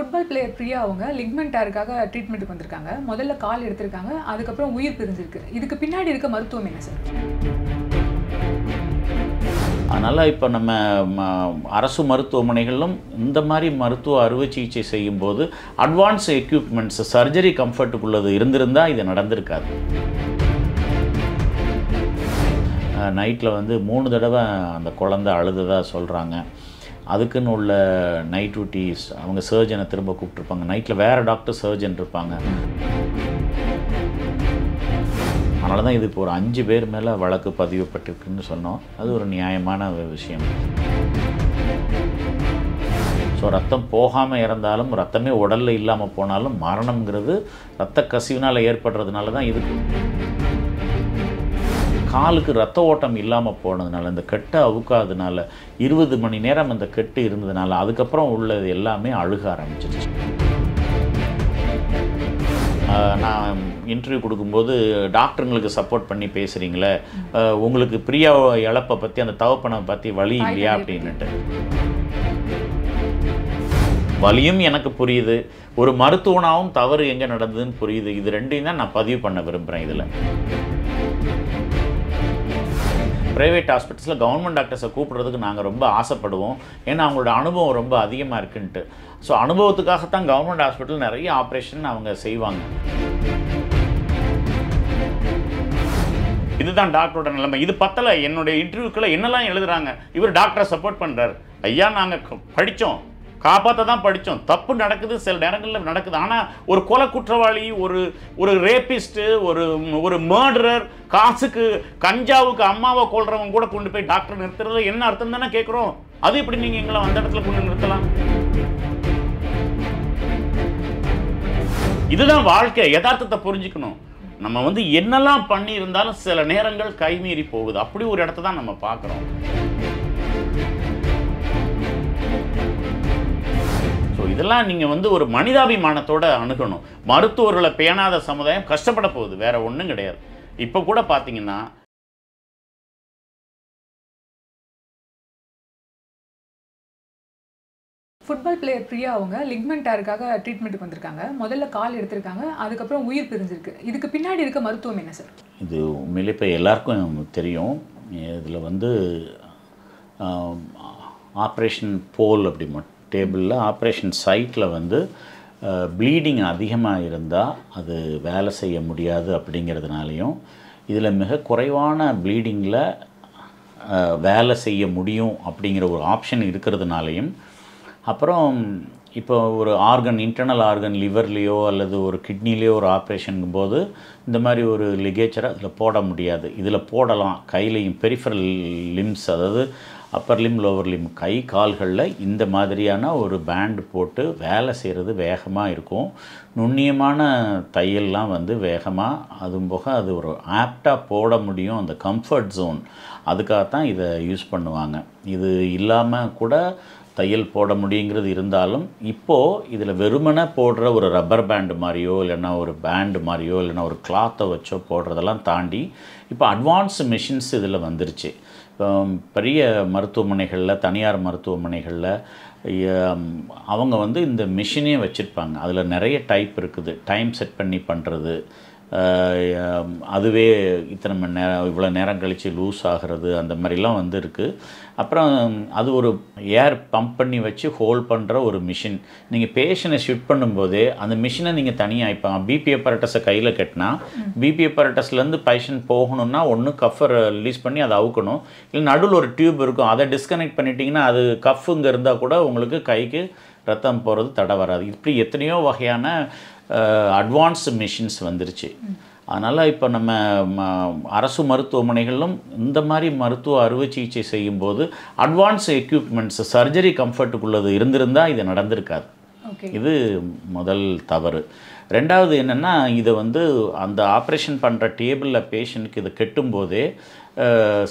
Football player Priya அவங்க லிக்மெண்ட் டேருக்காக ட்ரீட்மெண்ட்டுக்கு வந்திருக்காங்க. முதல்ல கால் எடுத்திருக்காங்க. அதுக்கப்புறம் உயிர் பிரிஞ்சிருக்கு. இதுக்கு பின்னாடி இருக்க மருத்துவம் என்ன சார்? அதனால் இப்போ நம்ம ம, அரசு மருத்துவமனைகளிலும் இந்த மாதிரி மருத்துவ அறுவை சிகிச்சை செய்யும்போது அட்வான்ஸ் எக்யூப்மெண்ட்ஸ் சர்ஜரி கம்ஃபர்ட்டுக்குள்ளது இருந்திருந்தால் இது நடந்திருக்காது. நைட்டில் வந்து மூணு தடவை அந்த குழந்தை அழுததாக சொல்கிறாங்க அதுக்குன்னு உள்ள நைட் டியூட்டிஸ் அவங்க சர்ஜனை திரும்ப கூப்பிட்ருப்பாங்க நைட்டில் வேறு டாக்டர் சர்ஜன் இருப்பாங்க. அதனால தான் இது இப்போ ஒரு அஞ்சு பேர் மேலே வழக்கு பதிவுப்பட்டிருக்குன்னு சொன்னோம். அது ஒரு நியாயமான விஷயம். ஸோ ரத்தம் போகாமல் இறந்தாலும் ரத்தமே உடலில் இல்லாமல் போனாலும் மரணம்ங்கிறது ரத்த கசிவினால் ஏற்படுறதுனால தான் இது காலுக்கு ரத்த ஓட்டம் இல்லாமல் போனதுனால இந்த கெட்டை அவுக்காதனால இருபது மணி நேரம் அந்த கெட்டு இருந்ததுனால அதுக்கப்புறம் உள்ளது எல்லாமே அழுக ஆரம்பிச்சிருச்சு. நான் இன்டர்வியூ கொடுக்கும்போது டாக்டருங்களுக்கு சப்போர்ட் பண்ணி பேசுகிறீங்களே உங்களுக்கு பிரியா இழப்பை பற்றி அந்த தவப்பனை பற்றி வழி இல்லையா அப்படின்னுட்டு. வலியும் எனக்கு புரியுது. ஒரு மருத்துவனாவும் தவறு எங்கே நடந்ததுன்னு புரியுது. இது ரெண்டையும் தான் நான் பதிவு பண்ண விரும்புகிறேன் இதில். ப்ரைவேட் ஹாஸ்பிட்டல்ஸில் கவர்மெண்ட் டாக்டர்ஸை கூப்பிட்றதுக்கு நாங்கள் ரொம்ப ஆசைப்படுவோம். ஏன்னா அவங்களோட அனுபவம் ரொம்ப அதிகமாக இருக்குன்ட்டு. ஸோ அனுபவத்துக்காகத்தான் கவர்மெண்ட் ஹாஸ்பிட்டல் நிறைய ஆப்ரேஷன் அவங்க செய்வாங்க. இதுதான் டாக்டரோட நிலைமை. இது பத்தலை. என்னுடைய இன்டர்வியூக்களை என்னெல்லாம் எழுதுறாங்க? இவர் டாக்டரை சப்போர்ட் பண்ணுறார் ஐயா நாங்கள் படித்தோம் காப்பாற்ற தான் படித்தோம் தப்பு நடக்குது சில நேரங்களில் நடக்குது. ஆனால் ஒரு கொலை குற்றவாளி ஒரு ஒரு ரேபிஸ்ட்டு ஒரு ஒரு மேர்டரர் காசுக்கு கஞ்சாவுக்கு அம்மாவை கொள்றவங்க கூட கொண்டு போய் டாக்டர் நிறுத்துறது என்ன அர்த்தம் தானே கேட்குறோம்? அது எப்படி நீங்கள் எங்களை அந்த இடத்துல கொண்டு நிறுத்தலாம்? இதுதான் வாழ்க்கை. யதார்த்தத்தை புரிஞ்சுக்கணும். நம்ம வந்து என்னெல்லாம் பண்ணி இருந்தாலும் சில நேரங்கள் கைமீறி போகுது. அப்படி ஒரு இடத்த தான் நம்ம பார்க்குறோம். இதெல்லாம் நீங்கள் வந்து ஒரு மனிதாபிமானத்தோட அணுகணும். மருத்துவர்களை பேணாத சமுதாயம் கஷ்டப்பட போகுது. வேற ஒன்றும் கிடையாது. இப்போ கூட பார்த்தீங்கன்னா ஃபுட்பால் பிளேயர் பிரியா அவங்க லிக்மெண்ட் டேருக்காக ட்ரீட்மெண்ட்டுக்கு வந்திருக்காங்க. முதல்ல கால் எடுத்திருக்காங்க. அதுக்கப்புறம் உயிர் பிரிஞ்சிருக்கு. இதுக்கு பின்னாடி இருக்க மருத்துவம் என்ன சார்? இது உண்மையிலே இப்போ எல்லாருக்கும் தெரியும். இதில் வந்து ஆப்ரேஷன் போல் அப்படி டேபிளில் ஆப்ரேஷன் சைட்டில் வந்து ப்ளீடிங் அதிகமாக இருந்தால் அது வேலை செய்ய முடியாது அப்படிங்கிறதுனாலையும் இதில் மிக குறைவான ப்ளீடிங்கில் வேலை செய்ய முடியும் அப்படிங்கிற ஒரு ஆப்ஷன் இருக்கிறதுனாலையும் அப்புறம் இப்போ ஒரு ஆர்கன் இன்டர்னல் ஆர்கன் லிவர்லேயோ அல்லது ஒரு கிட்னிலேயோ ஒரு ஆப்ரேஷனுங்கும் போது இந்த மாதிரி ஒரு லிகேச்சரை அதில் போட முடியாது. இதில் போடலாம். கையிலையும் பெரிஃபரல் லிம்ஸ் அதாவது அப்பர் லிம் லோவர் லிம் கை கால்களில் இந்த மாதிரியான ஒரு பேண்ட் போட்டு வேலை செய்கிறது வேகமாக இருக்கும். நுண்ணியமான தையல்லாம் வந்து வேகமாக அதுவும் போக அது ஒரு ஆப்டாக போட முடியும். அந்த கம்ஃபர்ட் ஜோன் அதுக்காகத்தான் இதை யூஸ் பண்ணுவாங்க. இது இல்லாமல் கூட தையல் போட முடியுங்கிறது இருந்தாலும் இப்போது இதில் வெறுமனே போடுற ஒரு ரப்பர் பேண்டு மாதிரியோ இல்லைன்னா ஒரு பேண்டு மாதிரியோ இல்லைன்னா ஒரு கிளாத்தை வச்சோ போடுறதெல்லாம் தாண்டி இப்போ அட்வான்ஸ் மிஷின்ஸ் இதில் வந்துருச்சு. பெரிய மருத்துவமனைகளில் தனியார் மருத்துவமனைகளில் அவங்க வந்து இந்த மிஷினே வச்சுருப்பாங்க. அதில் நிறைய டைப் இருக்குது. டைம் செட் பண்ணி பண்ணுறது அதுவே இத்தனை மணி நேரம் இவ்வளோ நேரம் கழித்து லூஸ் ஆகிறது அந்த மாதிரிலாம் வந்து இருக்குது அப்புறம் அது ஒரு ஏர் பம்ப் பண்ணி வச்சு ஹோல்ட் பண்ணுற ஒரு மிஷின் நீங்கள் பேஷண்ட்டை ஷிஃப்ட் பண்ணும்போதே அந்த மிஷினை நீங்கள் தனியாக இப்போ பிபி அப்பரட்டஸை கையில் கட்டினா பிபி அப்பரட்டஸ்லேருந்து பேஷண்ட் போகணுன்னா ஒன்று கஃபர் ரிலீஸ் பண்ணி அதை அவுக்கணும். இல்லை நடுவில் ஒரு டியூப் இருக்கும் அதை டிஸ்கனெக்ட் பண்ணிட்டீங்கன்னா அது கஃப் இங்கே இருந்தால் கூட உங்களுக்கு கைக்கு ரத்தம் போகிறது தடை வராது. இப்படி எத்தனையோ வகையான அட்வான்ஸ் மிஷின்ஸ் வந்துருச்சு. அதனால் இப்போ நம்ம அரசு மருத்துவமனைகளிலும் இந்த மாதிரி மருத்துவ அறுவை சிகிச்சை செய்யும்போது அட்வான்ஸ் எக்யூப்மெண்ட்ஸ் சர்ஜரி கம்ஃபர்ட்டுக்குள்ளது இருந்திருந்தால் இது நடந்திருக்காது. இது முதல் தவறு. ரெண்டாவது என்னென்னா இதை வந்து அந்த ஆப்ரேஷன் பண்ணுற டேபிளில் பேஷண்ட்டுக்கு இதை கெட்டும்போதே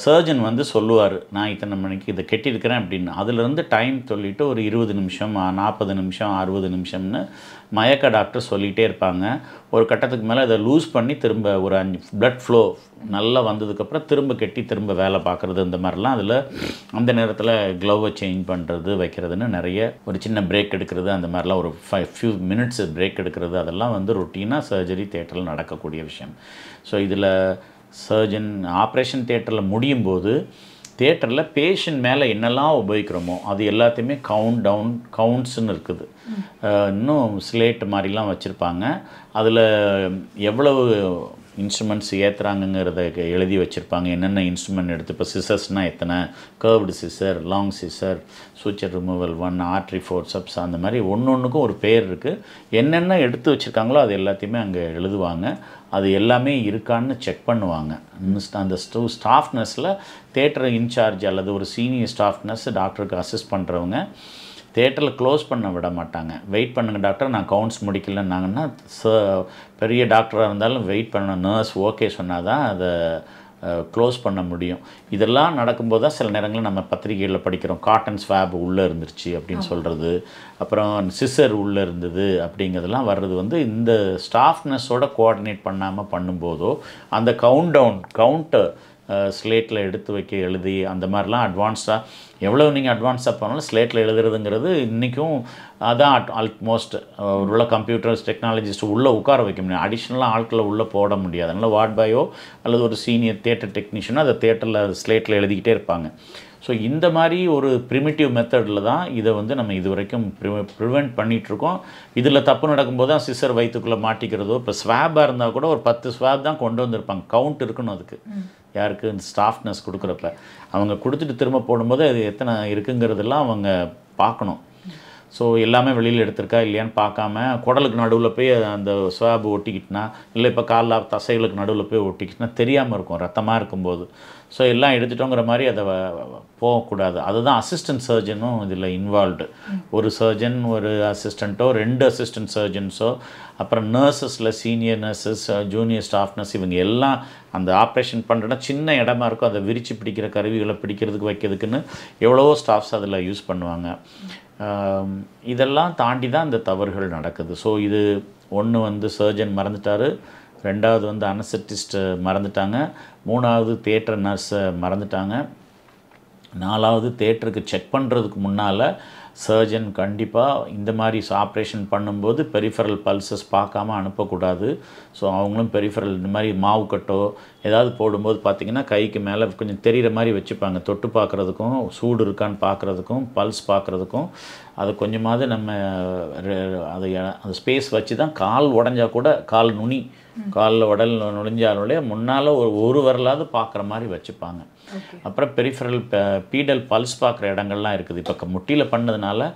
சர்ஜன் வந்து சொல்லுவார் நான் இத்தனை மணிக்கு இதை கெட்டியிருக்கிறேன் அப்படின்னு. அதுலேருந்து டைம் சொல்லிவிட்டு ஒரு இருபது நிமிஷம் நாற்பது நிமிஷம் அறுபது நிமிஷம்னு மயக்க டாக்டர் சொல்லிகிட்டே இருப்பாங்க. ஒரு கட்டத்துக்கு மேலே அதை லூஸ் பண்ணி திரும்ப ஒரு அஞ்சு பிளட் ஃப்ளோ நல்லா வந்ததுக்கப்புறம் திரும்ப கெட்டி திரும்ப வேலை பார்க்குறது இந்த மாதிரிலாம் அதில் அந்த நேரத்தில் க்ளோவை சேஞ்ச் பண்ணுறது வைக்கிறதுன்னு நிறைய ஒரு சின்ன பிரேக் எடுக்கிறது அந்த மாதிரிலாம் ஒரு ஃபைவ் ஃபியூ மினிட்ஸ் பிரேக் எடுக்கிறது அதெல்லாம் வந்து ரொட்டீனாக சர்ஜரி தேட்டரில் நடக்கக்கூடிய விஷயம். ஸோ இதில் சர்ஜன் ஆப்ரேஷன் தேட்டரில் முடியும் போது தேட்டரில் பேஷண்ட் மேலே என்னெல்லாம் உபயோகிக்கிறோமோ அது எல்லாத்தையுமே கவுண்ட் டவுன் கவுண்ட்ஸ்னு இருக்குது. இன்னும் ஸ்லேட் மாதிரிலாம் வச்சுருப்பாங்க. அதில் எவ்வளவு இன்ஸ்ட்ருமெண்ட்ஸ் ஏற்றுறாங்கங்கிறத எழுதி வச்சுருப்பாங்க. என்னென்ன இன்ஸ்ட்ருமெண்ட் எடுத்து இப்போ சிசர்ஸ்னால் எத்தனை? Curved scissor long scissor suture removal one artery forceps அந்த மாதிரி ஒன்று ஒன்றுக்கும் ஒரு பேர் இருக்குது என்னென்ன எடுத்து வச்சுருக்காங்களோ அது எல்லாத்தையுமே அங்கே எழுதுவாங்க. அது எல்லாமே இருக்கான்னு செக் பண்ணுவாங்க. அந்த ஸ்டூ ஸ்டாஃப் நர்ஸில் தேட்டர் இன்சார்ஜ் அல்லது ஒரு சீனியர் ஸ்டாஃப் நர்ஸ் டாக்டருக்கு அசிஸ்ட் பண்ணுறவங்க தேட்டரில் க்ளோஸ் பண்ண விட மாட்டாங்க வெயிட் பண்ணுங்கள் டாக்டர் நான் கவுண்ட்ஸ் முடிக்கலன்னாங்கன்னா ச பெரிய டாக்டராக இருந்தாலும் வெயிட் பண்ண நர்ஸ் ஓகே சொன்னால் தான் அதை க்ளோஸ் பண்ண முடியும். இதெல்லாம் நடக்கும்போது தான் சில நேரங்களில் நம்ம பத்திரிகைகளில் படிக்கிறோம். காட்டன் ஸ்வாப் உள்ளே இருந்துருச்சு அப்படின்னு சொல்கிறது அப்புறம் சிசர் உள்ளே இருந்தது அப்படிங்கிறதெல்லாம் வர்றது வந்து இந்த ஸ்டாஃப் நர்ஸோட கோஆர்டினேட் பண்ணாமல் பண்ணும்போதோ அந்த கவுண்ட் டவுன் கவுண்ட்டை ஸ்லேட்டில் எடுத்து வைக்க எழுதி அந்த மாதிரிலாம் அட்வான்ஸாக எவ்வளோ நீங்கள் அட்வான்ஸாக பண்ணாலும் ஸ்லேட்டில் எழுதுறதுங்கிறது இன்றைக்கும் அதான் ஆல்மோஸ்ட் உள்ள கம்ப்யூட்டர்ஸ் டெக்னாலஜிஸ்ட் உள்ளே உட்கார வைக்க முடியும். அடிஷ்னலாக ஆட்களை உள்ளே போட முடியாது. அதனால் வார்ட் பாயோ அல்லது ஒரு சீனியர் தேட்டர் டெக்னீஷியனோ அதை தேட்டரில் ஸ்லேட்டில் எழுதிக்கிட்டே இருப்பாங்க. ஸோ இந்த மாதிரி ஒரு ப்ரிமிட்டிவ் மெத்தடில் தான் இதை வந்து நம்ம இது வரைக்கும் ப்ரிவெண்ட் பண்ணிகிட்ருக்கோம் இதில் தப்பு நடக்கும்போது தான் சிசர் வயிற்றுக்குள்ளே மாட்டிக்கிறதோ இப்போ ஸ்வாபாக இருந்தால் கூட ஒரு பத்து ஸ்வாப் தான் கொண்டு வந்திருப்பாங்க. கவுண்ட் இருக்கணும் அதுக்கு. யாருக்கு இந்த ஸ்டாஃப்னஸ் கொடுக்குறப்ப. அவங்க கொடுத்துட்டு திரும்ப போடும்போது அது எத்தனை இருக்குங்கிறதெல்லாம் அவங்க பார்க்கணும். ஸோ எல்லாமே வெளியில் எடுத்திருக்கா இல்லையான்னு பார்க்காம குடலுக்கு நடுவில் போய் அந்த ஸ்வாப் ஒட்டிக்கிட்டுனா இல்லை இப்போ காலில் தசைகளுக்கு நடுவில் போய் ஒட்டிக்கிட்டுனா தெரியாமல் இருக்கும் ரத்தமாக இருக்கும்போது. ஸோ எல்லாம் எடுத்துட்டோங்கிற மாதிரி அதை வ- போகக்கூடாது. அதுதான் அசிஸ்டன்ட் சர்ஜனும் இதில் இன்வால்வ்டு ஒரு சர்ஜன் ஒரு அசிஸ்டண்ட்டோ ரெண்டு அசிஸ்டன்ட் சர்ஜன்ஸோ அப்புறம் நர்சஸில் senior nurses junior staff nurse இவங்க எல்லாம் அந்த ஆப்ரேஷன் பண்ணுறனா சின்ன இடமா இருக்கும். அதை விரித்து பிடிக்கிற கருவிகளை பிடிக்கிறதுக்கு வைக்கிறதுக்குன்னு எவ்வளவோ ஸ்டாஃப்ஸ் அதில் யூஸ் பண்ணுவாங்க. இதெல்லாம் தாண்டி தான் இந்த தவறுகள் நடக்குது. ஸோ இது ஒன்று வந்து சர்ஜன் மறந்துட்டாரு. ரெண்டாவது வந்து அனசட்டிஸ்ட்டை மறந்துட்டாங்க. மூணாவது தேட்டர் நர்ஸை மறந்துட்டாங்க. நாலாவது தேட்டருக்கு செக் பண்ணுறதுக்கு முன்னால் சர்ஜன் கண்டிப்பாக இந்த மாதிரி ஆப்ரேஷன் பண்ணும்போது பெரிஃபரல் பல்சஸ் பார்க்காம அனுப்பக்கூடாது. ஸோ அவங்களும் பெரிஃபரல் இந்த மாதிரி மாவு கட்டோ ஏதாவது போடும்போது பார்த்திங்கன்னா கைக்கு மேலே கொஞ்சம் தெரிகிற மாதிரி வச்சுப்பாங்க. தொட்டு பார்க்குறதுக்கும் சூடு இருக்கான்னு பார்க்குறதுக்கும் பல்ஸ் பார்க்குறதுக்கும். அது கொஞ்சமாவது நம்ம அதை அது அந்த ஸ்பேஸ் வச்சு தான் கால் உடஞ்சா கூட கால் நுனி காலில் உடல் நுழைஞ்சாலே முன்னால் ஒரு ஒரு வரலாவது பார்க்குற மாதிரி வச்சுப்பாங்க. அப்புறம் பெரிஃபரல் பீடல் பல்ஸ் பார்க்குற இடங்கள்லாம் இருக்குது. இப்போ முட்டியில் பண்ணதுனால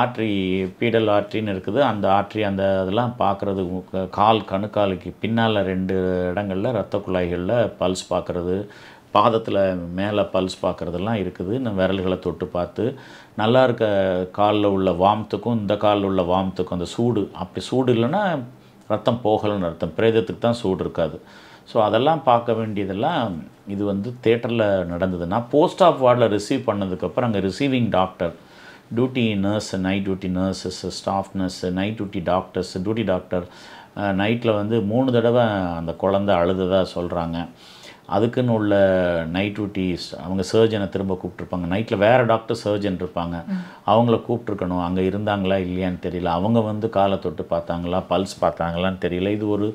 ஆர்ட்ரி பீடல் ஆர்ட்ரின்னு இருக்குது. அந்த ஆர்ட்ரி அந்த இதெல்லாம் பார்க்குறது கால் கணுக்காலுக்கு பின்னால் ரெண்டு இடங்களில் ரத்த குழாய்களில் பல்ஸ் பார்க்குறது பாதத்தில் மேலே பல்ஸ் பார்க்குறதெல்லாம் இருக்குது. இன்னும் விரல்களை தொட்டு பார்த்து நல்லா இருக்க காலில் உள்ள வாம்த்துக்கும் இந்த காலில் உள்ள வாம்த்துக்கும் அந்த சூடு அப்படி சூடு இல்லைன்னா ரத்தம் போகலைன்னு அர்த்தம். பிரேதத்துக்கு தான் சூடு இருக்காது. ஸோ அதெல்லாம் பார்க்க வேண்டியதெல்லாம் இது வந்து தேட்டரில் நடந்ததுன்னா போஸ்ட் ஆஃப் வார்டில் ரிசீவ் பண்ணதுக்கப்புறம் அங்கே receiving doctor duty nurse night duty nurses staff nurse night duty doctors duty doctor நைட்டில் வந்து மூணு தடவை அந்த குழந்தை அழுததாக சொல்கிறாங்க அதுக்குன்னு உள்ள நைட் டியூட்டிஸ் அவங்க சர்ஜனை திரும்ப கூப்பிட்ருப்பாங்க நைட்டில் வேறு டாக்டர் சர்ஜன் இருப்பாங்க. அவங்கள கூப்பிட்ருக்கணும் அங்கே இருந்தாங்களா இல்லையான்னு தெரியல. அவங்க வந்து காலை தொட்டு பார்த்தாங்களா பல்ஸ் பார்த்தாங்களான்னு தெரியல. இது ஒரு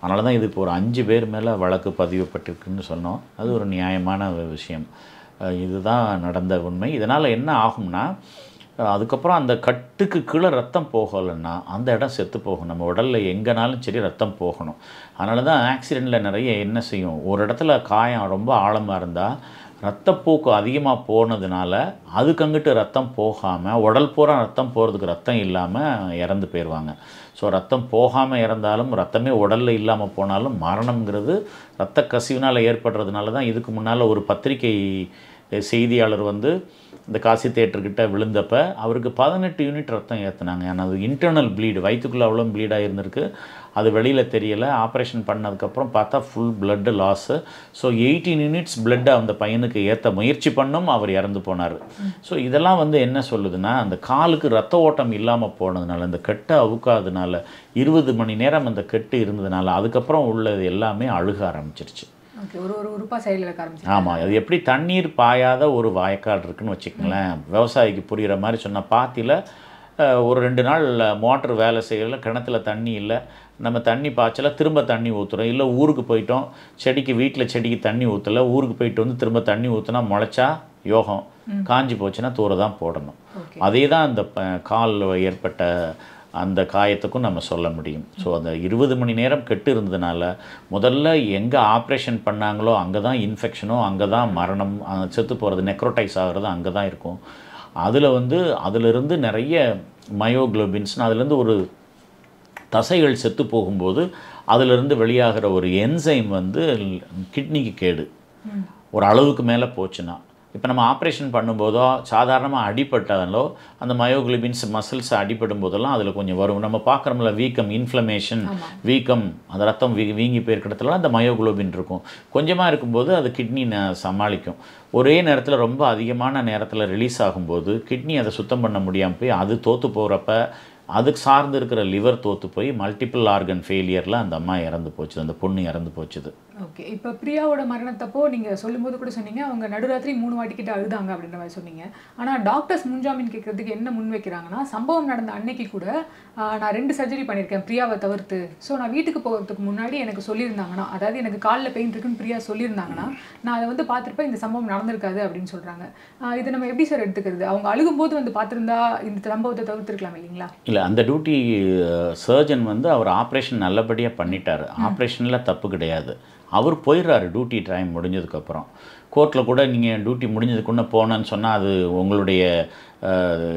அதனால தான் இது இப்போ ஒரு அஞ்சு பேர் மேலே வழக்கு பதிவுப்பட்டிருக்குன்னு சொன்னோம். அது ஒரு நியாயமான விஷயம். இதுதான் நடந்த உண்மை. இதனால் என்ன ஆகும்னா அதுக்கப்புறம் அந்த கட்டுக்கு கீழே ரத்தம் போகலைன்னா அந்த இடம் செத்து போகும். நம்ம உடலில் எங்கேனாலும் சரி ரத்தம் போகணும். அதனால தான் ஆக்சிடெண்ட்டில் நிறைய என்ன செய்யும்? ஒரு இடத்துல காயம் ரொம்ப ஆழமாக இருந்தால் ரத்தப்போக்கு அதிகமாக போனதுனால அதுக்கு அங்கிட்டு ரத்தம் போகாமல் உடல் பூரா ரத்தம் போகிறதுக்கு ரத்தம் இல்லாமல் இறந்து போயிடுவாங்க ஸோ ரத்தம் போகாமல் இறந்தாலும் ரத்தமே உடலில் இல்லாமல் போனாலும் மரணம்ங்கிறது ரத்த கசிவினால் ஏற்படுறதுனால தான் இதுக்கு முன்னால் ஒரு பத்திரிகை செய்தியாளர் வந்து இந்த காசி தேட்டர்கிட்ட விழுந்தப்ப அவருக்கு பதினெட்டு யூனிட் ரத்தம் ஏற்றுனாங்க ஏன்னா அது இன்டர்னல் ப்ளீடு வயிற்றுக்குள்ளே அவ்வளோ ப்ளீடாக இருந்திருக்கு அது வெளியில் தெரியலை. ஆப்ரேஷன் பண்ணதுக்கப்புறம் பார்த்தா full blood loss so eighteen units பிளட்டை அந்த பையனுக்கு ஏற்ற முயற்சி பண்ணும். அவர் இறந்து போனார். ஸோ இதெல்லாம் வந்து என்ன சொல்லுதுன்னா அந்த காலுக்கு ரத்த ஓட்டம் இல்லாமல் போனதுனால அந்த கெட்டை அவுக்காதனால இருபது மணி நேரம் அந்த கெட்டு இருந்ததுனால அதுக்கப்புறம் உள்ளது எல்லாமே அழுக ஆரம்பிச்சிருச்சு. ஒரு ஒரு உறுப்பா சைடில் வைக்க ஆரம்பிச்சு ஆமாம் அது எப்படி தண்ணீர் பாயாத ஒரு வாய்க்கால் இருக்குன்னு வச்சுக்கங்களேன். விவசாயிக்கு புரிகிற மாதிரி சொன்னால் பாத்தியில் ஒரு ரெண்டு நாள் மோட்டர் வேலை செய்யல கிணத்துல தண்ணி இல்லை. நம்ம தண்ணி பாய்ச்சல திரும்ப தண்ணி ஊற்றுறோம் இல்லை ஊருக்கு போயிட்டோம் செடிக்கு வீட்டில் செடிக்கு தண்ணி ஊற்றல ஊருக்கு போயிட்டு வந்து திரும்ப தண்ணி ஊற்றினா முளைச்சா யோகம். காஞ்சி போச்சுன்னா தூர தான் போடணும். அதே தான் அந்த ப- கால்ல ஏற்பட்ட அந்த காயத்துக்கும் நம்ம சொல்ல முடியும். ஸோ அந்த இருபது மணி நேரம் கெட்டு இருந்ததுனால முதல்ல எங்கே ஆப்ரேஷன் பண்ணாங்களோ அங்கே தான் இன்ஃபெக்ஷனோ அங்கே தான் மரணம் செத்து போகிறது நெக்ரோடைஸ் ஆகிறது அங்கே தான் இருக்கும். அதில் வந்து அதிலிருந்து நிறைய மயோக்ளோபின்ஸ் அதுலேருந்து ஒரு தசைகள் செத்து போகும்போது அதிலிருந்து வெளியாகிற ஒரு என்சைம் வந்து கிட்னிக்கு கேடு. ஒரு அளவுக்கு மேலே போச்சுன்னா. இப்போ நம்ம ஆப்ரேஷன் பண்ணும்போதோ சாதாரணமாக அடிபட்டாலோ அந்த மயோகுளிபின்ஸ் மசில்ஸ் அடிபடும் போதெல்லாம் அதில் கொஞ்சம் வரும். நம்ம பார்க்குறோம்ல வீக்கம் இன்ஃப்ளமேஷன். வீக்கம் அந்த ரத்தம் வீ வீங்கி போயிருக்க இடத்துல அந்த மயோகுளோபின் இருக்கும். கொஞ்சமாக இருக்கும்போது அது கிட்னி சமாளிக்கும். ஒரே நேரத்தில் ரொம்ப அதிகமான நேரத்தில் ரிலீஸ் ஆகும்போது கிட்னி அதை சுத்தம் பண்ண முடியாமல் போய் அது தோற்று போகிறப்ப அதுக்கு சார்ந்து இருக்கிற லிவர் தோற்று போய் மல்டிபிள் ஆர்கன் ஃபெயிலியரில் அந்த அம்மா இறந்து போச்சு அந்த பொண்ணு இறந்து போச்சுது. ஓகே இப்போ பிரியாவோட மரணத்தப்போ நீங்கள் சொல்லும்போது கூட சொன்னீங்க அவங்க நடுராத்திரி மூணு வாட்டி கிட்ட அழுதாங்க அப்படின்ற மாதிரி சொன்னீங்க. ஆனால் டாக்டர்ஸ் முன்ஜாமீன் கேட்கறதுக்கு என்ன முன் வைக்கிறாங்கன்னா சம்பவம் நடந்த அன்னைக்கு கூட நான் ரெண்டு சர்ஜரி பண்ணியிருக்கேன் பிரியாவை தவிர்த்து. ஸோ நான் வீட்டுக்கு போகிறதுக்கு முன்னாடி எனக்கு சொல்லியிருந்தாங்கன்னா அதாவது எனக்கு காலில் பெயின் இருக்குன்னு பிரியா சொல்லியிருந்தாங்கன்னா நான் அதை வந்து பார்த்துருப்பேன் இந்த சம்பவம் நடந்திருக்காது அப்படின்னு சொல்கிறாங்க இதை நம்ம எப்படி சார் எடுத்துக்கிறது? அவங்க அழுகும்போது வந்து பார்த்துருந்தா இந்த சம்பவத்தை தவிர்த்துருக்கலாம் இல்லைங்களா? இல்லை அந்த டியூட்டி சர்ஜன் வந்து அவர் ஆப்ரேஷன் நல்லபடியாக பண்ணிட்டார். ஆப்ரேஷனில் தப்பு கிடையாது. அவர் போயிடுறாரு டியூட்டி டைம் முடிஞ்சதுக்கப்புறம். கோர்ட்டில் கூட நீங்கள் டியூட்டி முடிஞ்சதுக்குன்னு போனேன்னு சொன்னால் அது உங்களுடைய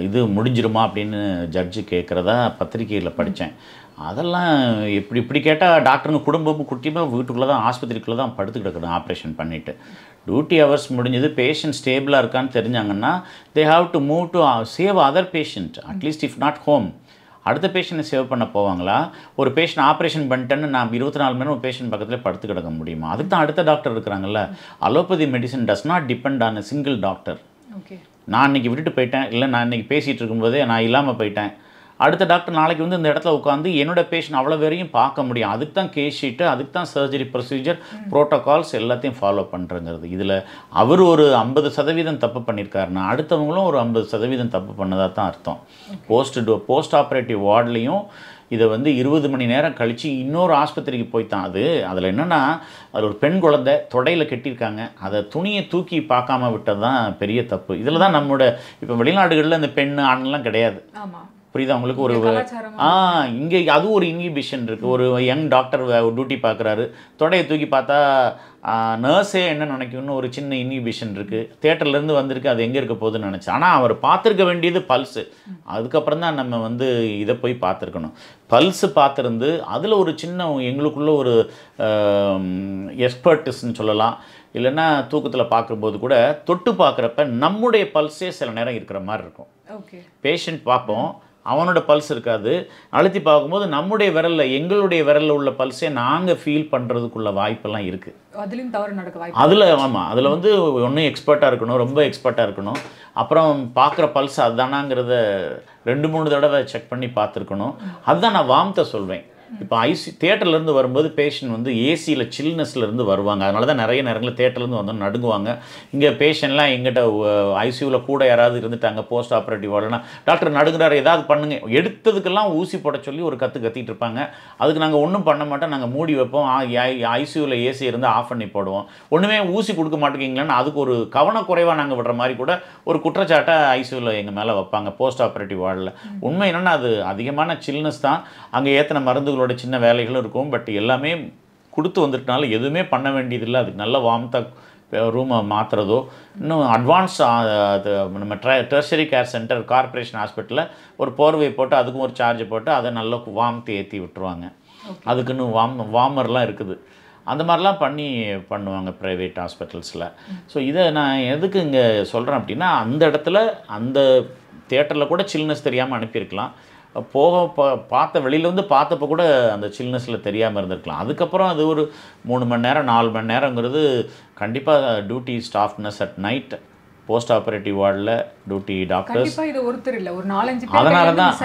இது முடிஞ்சிருமா அப்படின்னு ஜட்ஜு கேட்குறதா பத்திரிக்கையில் படித்தேன் அதெல்லாம் இப்படி இப்படி கேட்டால் டாக்டருங்க குடும்பமும் குட்டியுமே வீட்டுக்குள்ளே தான் ஆஸ்பத்திரிக்குள்ளே தான் படுத்து கிடக்கணும் ஆப்ரேஷன் பண்ணிவிட்டு டியூட்டி ஹவர்ஸ் முடிஞ்சது பேஷண்ட் ஸ்டேபிளாக இருக்கான்னு தெரிஞ்சாங்கன்னா they have to move to save other patient at least if not home அடுத்த பேஷண்ட்டை சேவ் பண்ண போவாங்களா? ஒரு பேஷண்ட் ஆப்ரேஷன் பண்ணிட்டேன்னு நான் இருபத்தி நாலு மணி நேரம் ஒரு பேஷண்ட் பக்கத்தில் படுத்து கிடக்க முடியுமா? அதுக்கு தான் அடுத்த டாக்டர் இருக்கிறாங்கல்ல. Allopathy medicine does not depend on single doctor okay நான் இன்னைக்கு விட்டுட்டு போயிட்டேன். இல்லை நான் இன்னைக்கு பேசிகிட்டு இருக்கும்போதே நான் இல்லாமல் போயிட்டேன். அடுத்த டாக்டர் நாளைக்கு வந்து இந்த இடத்துல உட்காந்து என்னோட பேஷண்ட் அவ்வளோ வரையும் பார்க்க முடியும். அதுக்கு தான் கேஸ் ஷீட்டு அதுக்கு தான் சர்ஜரி ப்ரொசீஜர் ப்ரோட்டோகால்ஸ் எல்லாத்தையும் ஃபாலோ பண்ணுறங்கிறது இதில் அவர் ஒரு ஐம்பது சதவீதம் தப்பு பண்ணியிருக்காருன்னா அடுத்தவங்களும் ஒரு ஐம்பது சதவீதம் தப்பு பண்ணதாக தான் அர்த்தம். போஸ்ட் போஸ்ட் ஆப்ரேட்டிவ் வார்ட்லேயும் இதை வந்து இருபது மணி நேரம் கழித்து இன்னொரு ஆஸ்பத்திரிக்கு போய்த்தான் அது அதில் என்னென்னா அது ஒரு பெண் குழந்தை தொடையில் கட்டியிருக்காங்க. அதை துணியை தூக்கி பார்க்காம விட்டது தான் பெரிய தப்பு. இதில் தான் நம்மளோட இப்போ வெளிநாடுகளில் இந்த பெண் ஆண்லாம் கிடையாது. ஆமாம் புரியுதா உங்களுக்கு ஒரு ஆ இங்கே அது ஒரு இன்ஹிபிஷன் இருக்குது ஒரு யங் டாக்டர் டியூட்டி பார்க்குறாரு தொடையை தூக்கி பார்த்தா நர்ஸே என்ன நினைக்கும்னு ஒரு சின்ன இன்ஹிபிஷன் இருக்குது தேட்டர்லேருந்து வந்திருக்கு அது எங்கே இருக்க போகுதுன்னு நினச்சி. ஆனால் அவர் பார்த்துருக்க வேண்டியது பல்ஸு அதுக்கப்புறம் தான் நம்ம வந்து இதை போய் பார்த்துருக்கணும். பல்ஸு பார்த்துருந்து அதில் ஒரு சின்ன எங்களுக்குள்ள ஒரு எக்ஸ்பர்ட்டிஸ்ன்னு சொல்லலாம். இல்லைன்னா தூக்கத்தில் பார்க்கும்போது கூட தொட்டு பார்க்குறப்ப நம்முடைய பல்ஸே சில நேரம் இருக்கிற மாதிரி இருக்கும். ஓகே. பேஷண்ட் பார்ப்போம். அவனோட பல்ஸ் இருக்காது. அழுத்தி பார்க்கும்போது நம்முடைய விரலில் எங்களுடைய விரலில் உள்ள பல்ஸே நாங்கள் ஃபீல் பண்ணுறதுக்குள்ள வாய்ப்பெல்லாம் இருக்குது அதுலயும் தவறு நடக்க வாய்ப்பு அதில் ஆமாம் அதில் வந்து ஒன்றும் எக்ஸ்பர்ட்டாக இருக்கணும் ரொம்ப எக்ஸ்பர்ட்டாக இருக்கணும். அப்புறம் பார்க்குற பல்ஸ் அதுதானாங்கிறத ரெண்டு மூணு தடவை செக் பண்ணி பார்த்துருக்கணும். அதுதான் நான் வார்த்தை சொல்வேன். இப்போ ஐசி தேட்டர்லேருந்து வரும்போது பேஷண்ட் வந்து ஏசியில் சில்னஸ்லேருந்து வருவாங்க. அதனால தான் நிறைய நேரங்களில் தேட்டர்லேருந்து வந்தோம் நடுங்குவாங்க. இங்கே பேஷண்ட்லாம் எங்கிட்ட ஐசியூவில் கூட யாராவது இருந்துட்டாங்க போஸ்ட் ஆப்ரேட்டிவ் வார்டுனா டாக்டர் நடுங்குறாரு ஏதாவது பண்ணுங்க. எடுத்ததுக்கெல்லாம் ஊசி போட சொல்லி ஒரு கற்று கத்திட்டு இருப்பாங்க. அதுக்கு நாங்கள் ஒன்றும் பண்ண மாட்டோம். நாங்கள் மூடி வைப்போம். ஐசியூவில் ஏசி இருந்து ஆஃப் பண்ணி போடுவோம். ஒன்றுமே ஊசி கொடுக்க மாட்டேங்கிங்களான்னு அதுக்கு ஒரு கவனக்குறைவாக நாங்கள் விடுற மாதிரி கூட ஒரு குற்றச்சாட்டை ஐசியூவில் எங்கள் மேலே வைப்பாங்க போஸ்ட் ஆப்ரேட்டிவ் வார்டில் உண்மை என்னென்னா அது அதிகமான சில்னஸ் தான். அங்கே ஏற்றின மருந்துகளோட சின்ன வேலைகளும் இருக்கும். பட் எல்லாமே கொடுத்து வந்துட்டனால எதுவுமே பண்ண வேண்டியதில்லை. அதுக்கு நல்ல வார்ம்த்தாக ரூமை மாற்றுறதோ இன்னும் அட்வான்ஸ் அது நம்ம டெர்ஷரி கேர் சென்டர் கார்ப்பரேஷன் ஹாஸ்பிட்டலில் ஒரு போர்வை போட்டு அதுக்கும் ஒரு சார்ஜ் போட்டு அதை நல்ல வார்ம்த்து ஏற்றி விட்டுருவாங்க. அதுக்குன்னு வார்ம் வார்மர்லாம் இருக்குது. அந்த மாதிரிலாம் பண்ணி பண்ணுவாங்க ப்ரைவேட் ஹாஸ்பிட்டல்ஸில் ஸோ இதை நான் எதுக்கு இங்கே சொல்கிறேன் அப்படின்னா அந்த இடத்துல அந்த தேட்டரில் கூட சில்னஸ் தெரியாமல் அனுப்பியிருக்கலாம். போக பா பார்த்த வெளியில வந்து பார்த்தப்ப கூட அந்த சில்னஸில் தெரியாமல் இருந்திருக்கலாம். அதுக்கப்புறம் அது ஒரு மூணு மணி நேரம் நாலு மணி நேரங்கிறது கண்டிப்பாக duty staff nurse at night post operative வார்டில் டியூட்டி டாக்டர்ஸ் இது ஒருத்தர் இல்ல ஒரு நாலஞ்சு அதனால தான்.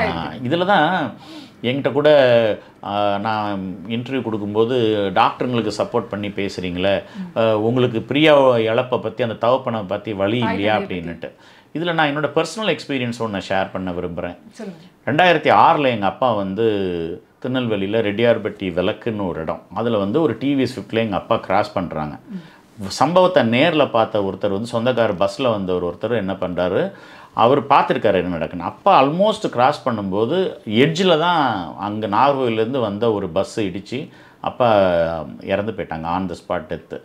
இதில் தான் என்கிட்ட கூட நான் இன்டர்வியூ கொடுக்கும்போது டாக்டருங்களுக்கு சப்போர்ட் பண்ணி பேசுகிறீங்களே உங்களுக்கு பிரியா இழப்பை பற்றி அந்த தவப்பனை பற்றி வழி இல்லையா அப்படின்னுட்டு. இதில் நான் என்னோட பர்சனல் எக்ஸ்பீரியன்ஸ் ஒன்று ஷேர் பண்ண விரும்புகிறேன் ரெண்டாயிரத்தி ஆறில் எங்கள் அப்பா வந்து திருநெல்வேலியில் ரெட்டியார்பட்டி விளக்குன்னு ஒரு இடம். அதில் வந்து ஒரு டிவிஎஸ் ஸ்விஃப்டில் எங்கள் அப்பா கிராஸ் பண்ணுறாங்க சம்பவத்தை நேரில் பார்த்த ஒருத்தர் வந்து சொந்தக்கார பஸ்ஸில் வந்த ஒரு ஒருத்தர் என்ன பண்ணுறாரு அவர் பார்த்துருக்காரு என்ன நடக்குன்னு. அப்பா ஆல்மோஸ்ட் கிராஸ் பண்ணும்போது எட்ஜில் தான் அங்கே நாகர்கோவிலேருந்து வந்த ஒரு பஸ்ஸு இடித்து அப்பா இறந்து போயிட்டாங்க ஆன் த ஸ்பாட் டெத்து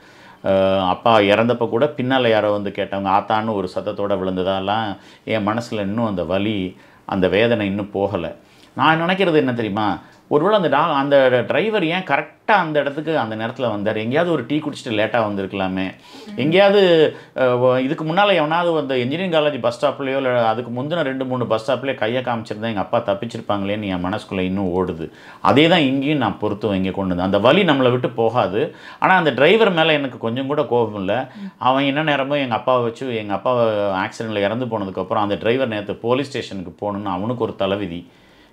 அப்பா இறந்தப்போ கூட பின்னால் யாரோ வந்து கேட்டவங்க ஆத்தான்னு ஒரு சத்தத்தோடு விழுந்ததாலாம் என் மனசில் இன்னும் அந்த வலி அந்த வேதனை இன்னும் போகலை. நான் நினைக்கிறது என்ன தெரியுமா? ஒருவேளை அந்த டா அந்த டிரைவர் ஏன் கரெக்டாக அந்த இடத்துக்கு அந்த நேரத்தில் வந்தார்? எங்கேயாவது ஒரு டீ குடிச்சிட்டு லேட்டாக வந்திருக்கலாமே. எங்கேயாவது இதுக்கு முன்னால் எவனாவது அந்த இன்ஜினியரிங் காலேஜ் பஸ் ஸ்டாப்லேயோ இல்லை அதுக்கு முந்தின ரெண்டு மூணு பஸ் ஸ்டாப்லேயே கையை காமிச்சிருந்தா எங்கள் அப்பா தப்பிச்சிருப்பாங்களேன்னு என் மனசுக்குள்ளே இன்னும் ஓடுது. அதே தான் இங்கேயும் நான் பொறுத்து இங்கே கொண்டு வந்து. அந்த வலி நம்மளை விட்டு போகாது. ஆனால் அந்த டிரைவர் மேலே எனக்கு கொஞ்சம் கூட கோபம் இல்லை. அவன் என்ன நேரமோ எங்கள் அப்பாவை வச்சு எங்கள் அப்பா ஆக்சிடெண்ட்டில் இறந்து போனதுக்கப்புறம் அந்த டிரைவர் நேற்று போலீஸ் ஸ்டேஷனுக்கு போகணுன்னு அவனுக்கு ஒரு தலைவிதி.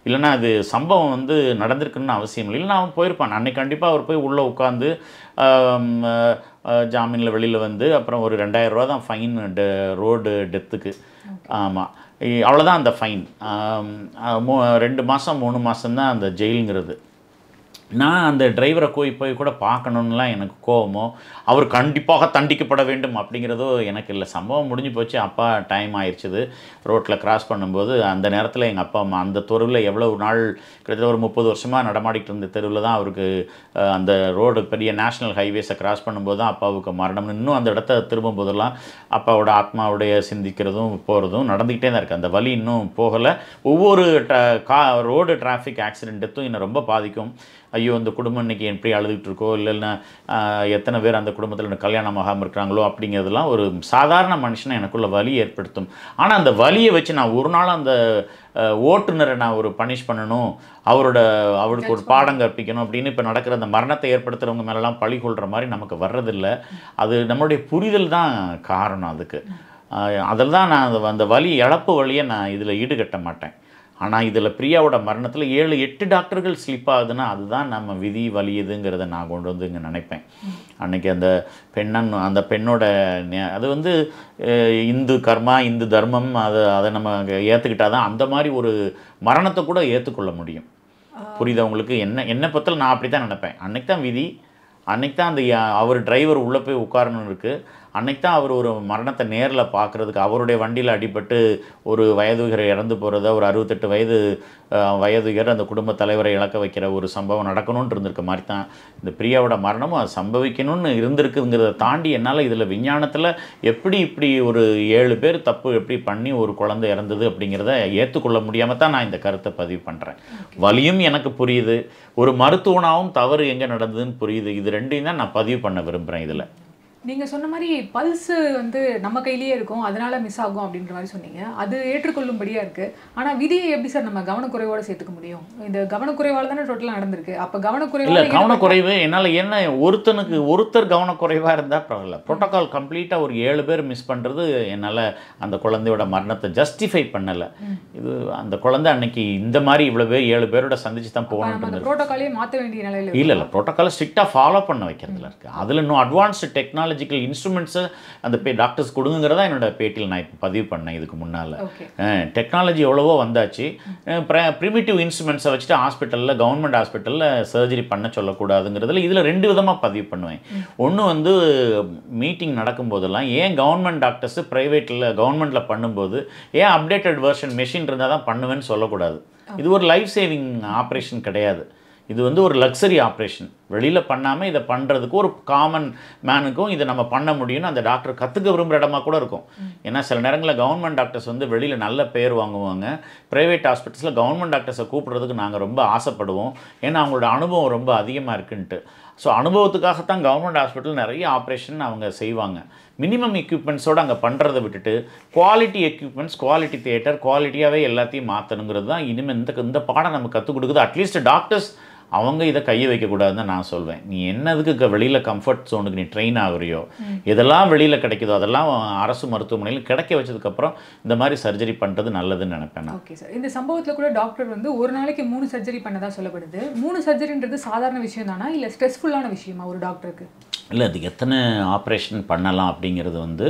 இல்லைன்னா அது சம்பவம் வந்து நடந்திருக்குன்னு அவசியம் இல்லை. இல்லைன்னா அவன் போயிருப்பான். அன்னைக்கு கண்டிப்பாக அவர் போய் உள்ளே உட்காந்து ஜாமீனில் வெளியில் வந்து அப்புறம் ஒரு ரெண்டாயிரம் ரூபா தான் ஃபைன் ரோடு டெத்துக்கு ஆமாம் அவ்வளோதான் அந்த ஃபைன் ரெண்டு மாதம் மூணு மாதம் தான் அந்த ஜெயிலுங்கிறது நான் அந்த டிரைவரை போய் போய் கூட பார்க்கணுன்னுலாம் எனக்கு கோவமோ அவர் கண்டிப்பாக தண்டிக்கப்பட வேண்டும் அப்படிங்கிறதோ எனக்கு இல்லை. சம்பவம் முடிஞ்சு போச்சு. அப்பா டைம் ஆயிடுச்சுது. ரோட்டில் கிராஸ் பண்ணும்போது அந்த நேரத்தில் எங்கள் அப்பா அம்மா அந்த தெருவில் எவ்வளோ நாள் கிட்டத்தட்ட ஒரு முப்பது வருஷமாக நடமாடிக்கிட்டு இருந்த தெருவில் தான் அவருக்கு அந்த ரோடு பெரிய நேஷ்னல் ஹைவேஸை கிராஸ் பண்ணும்போது தான் அப்பாவுக்கு மரணம். இன்னும் அந்த இடத்த திரும்பும் போதெல்லாம் அப்பாவோட ஆத்மாவுடைய சிந்திக்கிறதும் போகிறதும் நடந்துக்கிட்டே தான் இருக்குது அந்த வழி இன்னும் போகலை. ஒவ்வொரு ட கா ரோடு டிராஃபிக் ஆக்சிடென்ட்டுத்தும் இன்னும் என்னை ரொம்ப பாதிக்கும். ஐயோ அந்த குடும்பம் இன்னைக்கு எப்படி அழுதுகிட்டு இருக்கோ இல்லைன்னா எத்தனை பேர் அந்த குடும்பத்தில் கல்யாணம் ஆகாமல் இருக்கிறாங்களோ அப்படிங்கிறதுலாம் ஒரு சாதாரண மனுஷனை எனக்குள்ள வலி ஏற்படுத்தும். ஆனால் அந்த வலியை வச்சு நான் ஒரு நாள் அந்த ஓட்டுநரை நான் ஒரு பனிஷ் பண்ணணும் அவரோட அவருக்கு ஒரு பாடம் கற்பிக்கணும் அப்படின்னு இப்போ நடக்கிற அந்த மரணத்தை ஏற்படுத்துகிறவங்க மேலெல்லாம் பழி கொள்கிற மாதிரி நமக்கு வர்றதில்ல. அது நம்மளுடைய புரிதல் தான் காரணம் அதுக்கு. அதில் தான் நான் அந்த- அந்த வலி இழப்பு வழியை நான் இதில் ஈடுகட்ட மாட்டேன். ஆனால் இதில் பிரியாவோட மரணத்தில் ஏழு எட்டு டாக்டர்கள் ஸ்லிப் ஆகுதுன்னா அதுதான் நம்ம விதி வலியுதுங்கிறத நான் கொண்டு வந்து இங்கே நினைப்பேன். அன்னைக்கு அந்த பெண்ணன் அந்த பெண்ணோட அது வந்து இந்து கர்மா இந்து தர்மம் அதை அதை நம்ம ஏற்றுக்கிட்டா தான் அந்த மாதிரி ஒரு மரணத்தை கூட ஏற்றுக்கொள்ள முடியும். புரியுதா உங்களுக்கு? என்ன என்னை பொறுத்தல நான் அப்படி தான் நினைப்பேன். அன்னைக்கு தான் விதி அன்னைக்கு தான் அந்த அவர் டிரைவர் உள்ளே போய் உட்காரணும் இருக்குது அன்னைக்கு தான் அவர் ஒரு மரணத்தை நேரில் பார்க்குறதுக்கு அவருடைய வண்டியில் அடிபட்டு ஒரு வயதுகர் இறந்து போகிறத ஒரு அறுபத்தெட்டு வயது வயதுகர் அந்த குடும்ப தலைவரை இழக்க வைக்கிற ஒரு சம்பவம் நடக்கணும்னு இருந்திருக்க. மாதிரி தான் இந்த பிரியாவோட மரணமும் அது சம்பவிக்கணும்னு இருந்திருக்குங்கிறத தாண்டி என்னால் இதில் விஞ்ஞானத்தில் எப்படி இப்படி ஒரு ஏழு பேர் தப்பு எப்படி பண்ணி ஒரு குழந்தை இறந்தது அப்படிங்கிறத ஏற்றுக்கொள்ள முடியாமல் தான் நான் இந்த கருத்தை பதிவு பண்ணுறேன் வலியும் எனக்கு புரியுது. ஒரு மருத்துவனாவும் தவறு எங்கே நடந்ததுன்னு புரியுது. இது ரெண்டையும் தான் நான் பதிவு பண்ண விரும்புகிறேன் இதில். நீங்க சொன்ன மாதிரி பல்ஸ் வந்து நம்ம கையிலேயே இருக்கும் அதனால மிஸ் ஆகும் அப்படின்ற மாதிரி சொன்னீங்க. அது ஏற்றுக்கொள்ளும்படியா இருக்கு. ஆனா விதியை எப்படி சார் நம்ம கவனக்குறைவோட சேர்த்துக்க முடியும்? இந்த கவனக்குறைவால தானே டோட்டலா நடந்திருக்கு. அப்ப இல்லை கவனக்குறைவால கவனக்குறைவு என்னால் என்ன ஒருத்தனுக்கு ஒருத்தர் கவனக்குறைவாக இருந்தால் பரவாயில்ல. ப்ரோட்டோகால் கம்ப்ளீட்டாக ஒரு ஏழு பேர் மிஸ் பண்ணுறது என்னால் அந்த குழந்தையோட மரணத்தை ஜஸ்டிஃபை பண்ணலை. இது அந்த குழந்தை அன்னைக்கு இந்த மாதிரி இவ்வளோ பேர் ஏழு பேரோட சந்திச்சு தான் இருந்தது புரோட்டோகாலே மாத்த வேண்டிய நிலையில இல்லை இல்லை. ப்ரோட்டோக்காலை ஸ்ட்ரிக்டாக ஃபாலோ பண்ண வைக்கிறதுல இருக்குது அதில் இன்னும் அட்வான்ஸ்டு டெக்னாலஜிக்கல் இன்ஸ்ட்ருமெண்ட்ஸை அந்த பே டாக்டர்ஸ் கொடுங்கிறதா என்னோட பேட்டியில் நான் இப்போ பதிவு பண்ணேன் இதுக்கு முன்னால். டெக்னாலஜி எவ்வளவோ வந்தாச்சு. ப்ரிமிட்டிவ் இன்ஸ்ட்ருமெண்ட்ஸை வச்சுட்டு ஹாஸ்பிட்டலில் கவர்மெண்ட் ஹாஸ்பிட்டலில் சர்ஜரி பண்ண சொல்லக்கூடாதுங்கிறதுல இதில் ரெண்டு விதமாக பதிவு பண்ணுவேன். ஒன்று வந்து மீட்டிங் நடக்கும்போதெல்லாம் ஏன் கவர்மெண்ட் டாக்டர்ஸ் ப்ரைவேட்டில் கவர்மெண்ட்டில் பண்ணும்போது ஏன் அப்டேட்டட் வெர்ஷன் மெஷின் இருந்தால் தான் பண்ணுவேன்னு சொல்லக்கூடாது. இது ஒரு லைஃப் சேவிங் ஆப்ரேஷன் கிடையாது. இது வந்து ஒரு லக்ஸரி ஆப்ரேஷன் வெளியில் பண்ணாமல் இதை பண்ணுறதுக்கு ஒரு காமன் மேனுக்கும் இதை நம்ம பண்ண முடியும்னு அந்த டாக்டர் கற்றுக்க விரும்புகிற இடமா கூட இருக்கும். ஏன்னா சில நேரங்களில் கவர்மெண்ட் டாக்டர்ஸ் வந்து வெளியில் நல்ல பேர் வாங்குவாங்க. ப்ரைவேட் ஹாஸ்பிட்டல்ஸில் கவர்மெண்ட் டாக்டர்ஸை கூப்பிட்றதுக்கு நாங்கள் ரொம்ப ஆசைப்படுவோம். ஏன்னா அவங்களோட அனுபவம் ரொம்ப அதிகமாக இருக்குன்ட்டு. ஸோ அனுபவத்துக்காகத்தான் கவர்மெண்ட் ஹாஸ்பிட்டல் நிறைய ஆப்ரேஷன் அவங்க செய்வாங்க. மினிமம் எக்யூப்மெண்ட்ஸோடு அங்கே பண்ணுறதை விட்டுட்டு குவாலிட்டி எக்யூப்மெண்ட்ஸ் குவாலிட்டி தியேட்டர் குவாலிட்டியாகவே எல்லாத்தையும் மாற்றணுங்கிறது தான் இனிமேல் இந்த இந்த பாடம் நம்ம கற்றுக் கொடுக்குது. அட்லீஸ்ட் டாக்டர்ஸ் அவங்க இதை கையை வைக்கக்கூடாதுன்னு தான் நான் சொல்வேன். நீ என்னதுக்கு வெளியில் கம்ஃபர்ட் ஜோனுக்கு நீ ட்ரெயின் ஆகுறியோ எதெல்லாம் வெளியில் கிடைக்குதோ அதெல்லாம் அரசு மருத்துவமனையில் கிடைக்க வச்சதுக்கப்புறம் இந்த மாதிரி சர்ஜரி பண்ணுறது நல்லதுன்னு நினைப்பேன் நான். ஓகே சார் இந்த சம்பவத்தில் கூட டாக்டர் வந்து ஒரு நாளைக்கு மூணு சர்ஜரி பண்ணதா சொல்லப்படுது. மூணு சர்ஜரின்றது சாதாரண விஷயம் தானா? இல்லை ஸ்ட்ரெஸ்ஃபுல்லான விஷயமா ஒரு டாக்டருக்கு இல்லை அது எத்தனை ஆப்ரேஷன் பண்ணலாம் அப்படிங்கிறது வந்து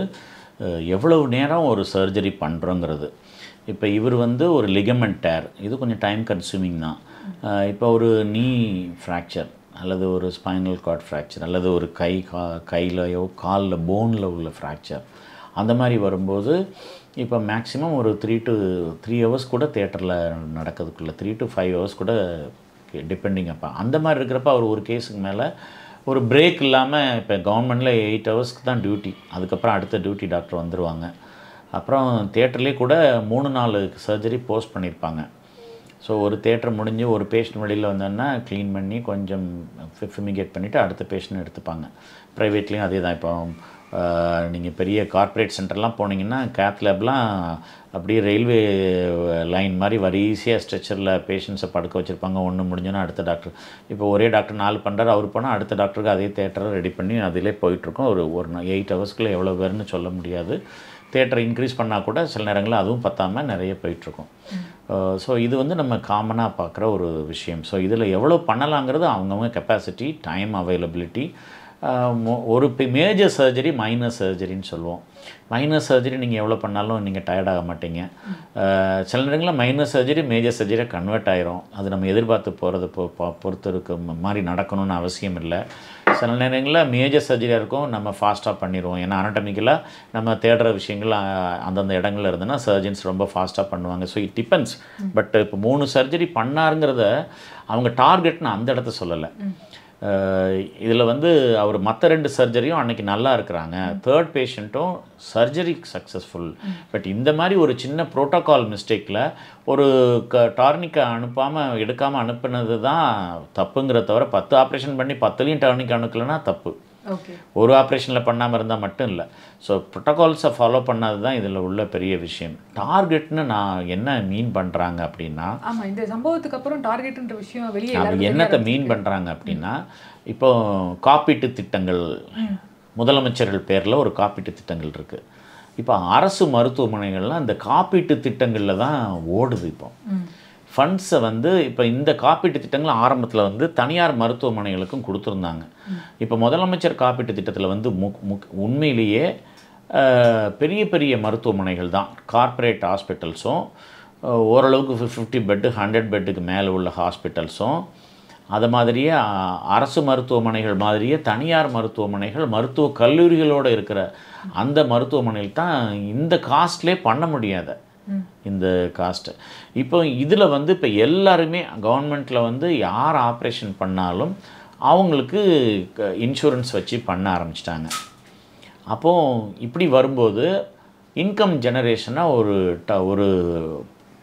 எவ்வளவு நேரம் ஒரு சர்ஜரி பண்ணுறோங்கிறது இப்போ இவர் வந்து ஒரு லிகமெண்ட் டேர் இது கொஞ்சம் டைம் கன்சூமிங் தான். இப்போ ஒரு நீ ஃப்ராக்சர் அல்லது ஒரு ஸ்பைனல் கார்ட் ஃப்ராக்சர் அல்லது ஒரு கை கா கையிலையோ காலில் போனில் உள்ள ஃப்ராக்சர் அந்த மாதிரி வரும்போது இப்போ மேக்ஸிமம் ஒரு த்ரீ டு த்ரீ ஹவர்ஸ் கூட தேட்டரில் நடக்கிறதுக்குள்ள த்ரீ டு ஃபைவ் ஹவர்ஸ் கூட டிபெண்டிங் அப்போ. அந்த மாதிரி இருக்கிறப்ப அவர் ஒரு கேஸுக்கு மேலே ஒரு பிரேக் இல்லாமல் இப்போ கவர்மெண்ட்டில் எயிட் ஹவர்ஸ்க்கு தான் டியூட்டி அதுக்கப்புறம் அடுத்த டியூட்டி டாக்டர் வந்துடுவாங்க அப்புறம் தேட்டர்லேயே கூட மூணு நாலு சர்ஜரி போஸ்ட் பண்ணியிருப்பாங்க ஸோ ஒரு தேட்டர் முடிஞ்சு ஒரு பேஷண்ட் வெளியில் வந்தோன்னா க்ளீன் பண்ணி கொஞ்சம் ஃபிமிகேட் பண்ணிவிட்டு அடுத்த பேஷண்ட் எடுத்துப்பாங்க. ப்ரைவேட்லேயும் அதே தான். இப்போ நீங்கள் பெரிய கார்ப்பரேட் சென்டர்லாம் போனீங்கன்னா கேத் லேப்லாம் அப்படியே ரயில்வே லைன் மாதிரி வரிசையாக ஸ்ட்ரெச்சரில் பேஷண்ட்ஸை படுக்க வச்சுருப்பாங்க. ஒன்று முடிஞ்சோன்னா அடுத்த டாக்டர் இப்போ ஒரே டாக்டர் நாலு பண்ணுறாரு அவர் போனால் அடுத்த டாக்டருக்கு அதே தேட்டரை ரெடி பண்ணி அதிலே போயிட்டுருக்கோம். ஒரு ஒரு எயிட் ஹவர்ஸ்க்குள்ளே எவ்வளோ பேர்னு சொல்ல முடியாது. தேட்டரை இன்க்ரீஸ் பண்ணால் கூட சில நேரங்களில் அதுவும் பத்தாமல் நிறைய போயிட்டுருக்கும். ஸோ இது வந்து நம்ம காமனாக பார்க்குற ஒரு விஷயம். ஸோ இதில் எவ்வளோ பண்ணலாங்கிறது அவங்கவுங்க கெப்பாசிட்டி டைம் அவைலபிலிட்டி ஒரு மேஜர் சர்ஜரி மைனர் சர்ஜரின்னு சொல்லுவோம். மைனர் சர்ஜரி நீங்கள் எவ்வளோ பண்ணாலும் நீங்கள் டயர்டாக மாட்டீங்க. சில நேரங்களில் மைனர் சர்ஜரி மேஜர் சர்ஜரியாக கன்வெர்ட் ஆயிரும். அது நம்ம எதிர்பார்த்து போகிறத பொ பொறுத்து இருக்க. மாதிரி நடக்கணும்னு அவசியம் இல்லை. சில நேரங்களில் மேஜர் சர்ஜரியாக இருக்கும் நம்ம ஃபாஸ்ட்டாக பண்ணிடுவோம் ஏன்னா அனட்டமிக்கலாக நம்ம தேடுற விஷயங்கள் அந்தந்த இடங்கள்ல இருந்ததுன்னா சர்ஜன்ஸ் ரொம்ப ஃபாஸ்ட்டாக பண்ணுவாங்க. ஸோ இட் டிபெண்ட்ஸ் பட் இப்போ மூணு சர்ஜரி பண்ணாருங்கிறத அவங்க டார்கெட்னு அந்த இடத்த சொல்லலை. இதில் வந்து அவர் மற்ற ரெண்டு சர்ஜரியும் அன்னைக்கு நல்லா இருக்கிறாங்க. தேர்ட் பேஷண்ட்டும் சர்ஜரி சக்ஸஸ்ஃபுல் பட் இந்த மாதிரி ஒரு சின்ன ப்ரோட்டோகால் மிஸ்டேக்கில் ஒரு க டார்னிக்கை அனுப்பாமல் எடுக்காமல் அனுப்புனது தான் தப்புங்கிற தவிர பத்து ஆப்ரேஷன் பண்ணி பத்துலேயும் டார்னிக் அனுக்கலைன்னா தப்பு. ஒரு ஆப்ரேஷனில் பண்ணாமல் இருந்தால் மட்டும் இல்லை. ஸோ ப்ரோட்டோகால்ஸை ஃபாலோ பண்ணது தான் இதில் உள்ள பெரிய விஷயம். டார்கெட்னு நான் என்ன மீன் பண்ணுறாங்க அப்படின்னா ஆமா இந்த சம்பவத்துக்கு அப்புறம் டார்கெட்ன்ற விஷயம் வெளியே எல்லாருக்கும் என்னத்தை மீன் பண்ணுறாங்க அப்படின்னா இப்போ காப்பீட்டு திட்டங்கள் முதலமைச்சர்கள் பேரில் ஒரு காப்பீட்டு திட்டங்கள் இருக்குது இப்போ அரசு மருத்துவமனைகள்லாம் இந்த காப்பீட்டு திட்டங்களில் தான் ஓடுது இப்போ. ஃபண்ட்ஸை வந்து இப்போ இந்த காப்பீட்டு திட்டங்கள் ஆரம்பத்தில் வந்து தனியார் மருத்துவமனைகளுக்கும் கொடுத்துருந்தாங்க. இப்போ முதலமைச்சர் காப்பீட்டு திட்டத்தில் வந்து முக் முக் உண்மையிலேயே பெரிய பெரிய மருத்துவமனைகள் தான். கார்ப்பரேட் ஹாஸ்பிட்டல்ஸும் ஓரளவுக்கு ஃபிஃப்டி பெட்டு ஹண்ட்ரட் பெட்டுக்கு மேலே உள்ள ஹாஸ்பிட்டல்ஸும் அது மாதிரியே அரசு மருத்துவமனைகள் மாதிரியே தனியார் மருத்துவமனைகள் மருத்துவ கல்லூரிகளோடு இருக்கிற அந்த மருத்துவமனையில் தான் இந்த காஸ்ட்லேயே பண்ண முடியாத. இந்த காஸ்ட்டு இப்போ இதில் வந்து இப்போ எல்லாருமே கவர்மெண்ட்டில் வந்து யார் ஆப்ரேஷன் பண்ணாலும் அவங்களுக்கு இன்சூரன்ஸ் வச்சு பண்ண ஆரம்பிச்சிட்டாங்க. அப்போது இப்படி வரும்போது இன்கம் ஜெனரேஷனாக ஒரு ட ஒரு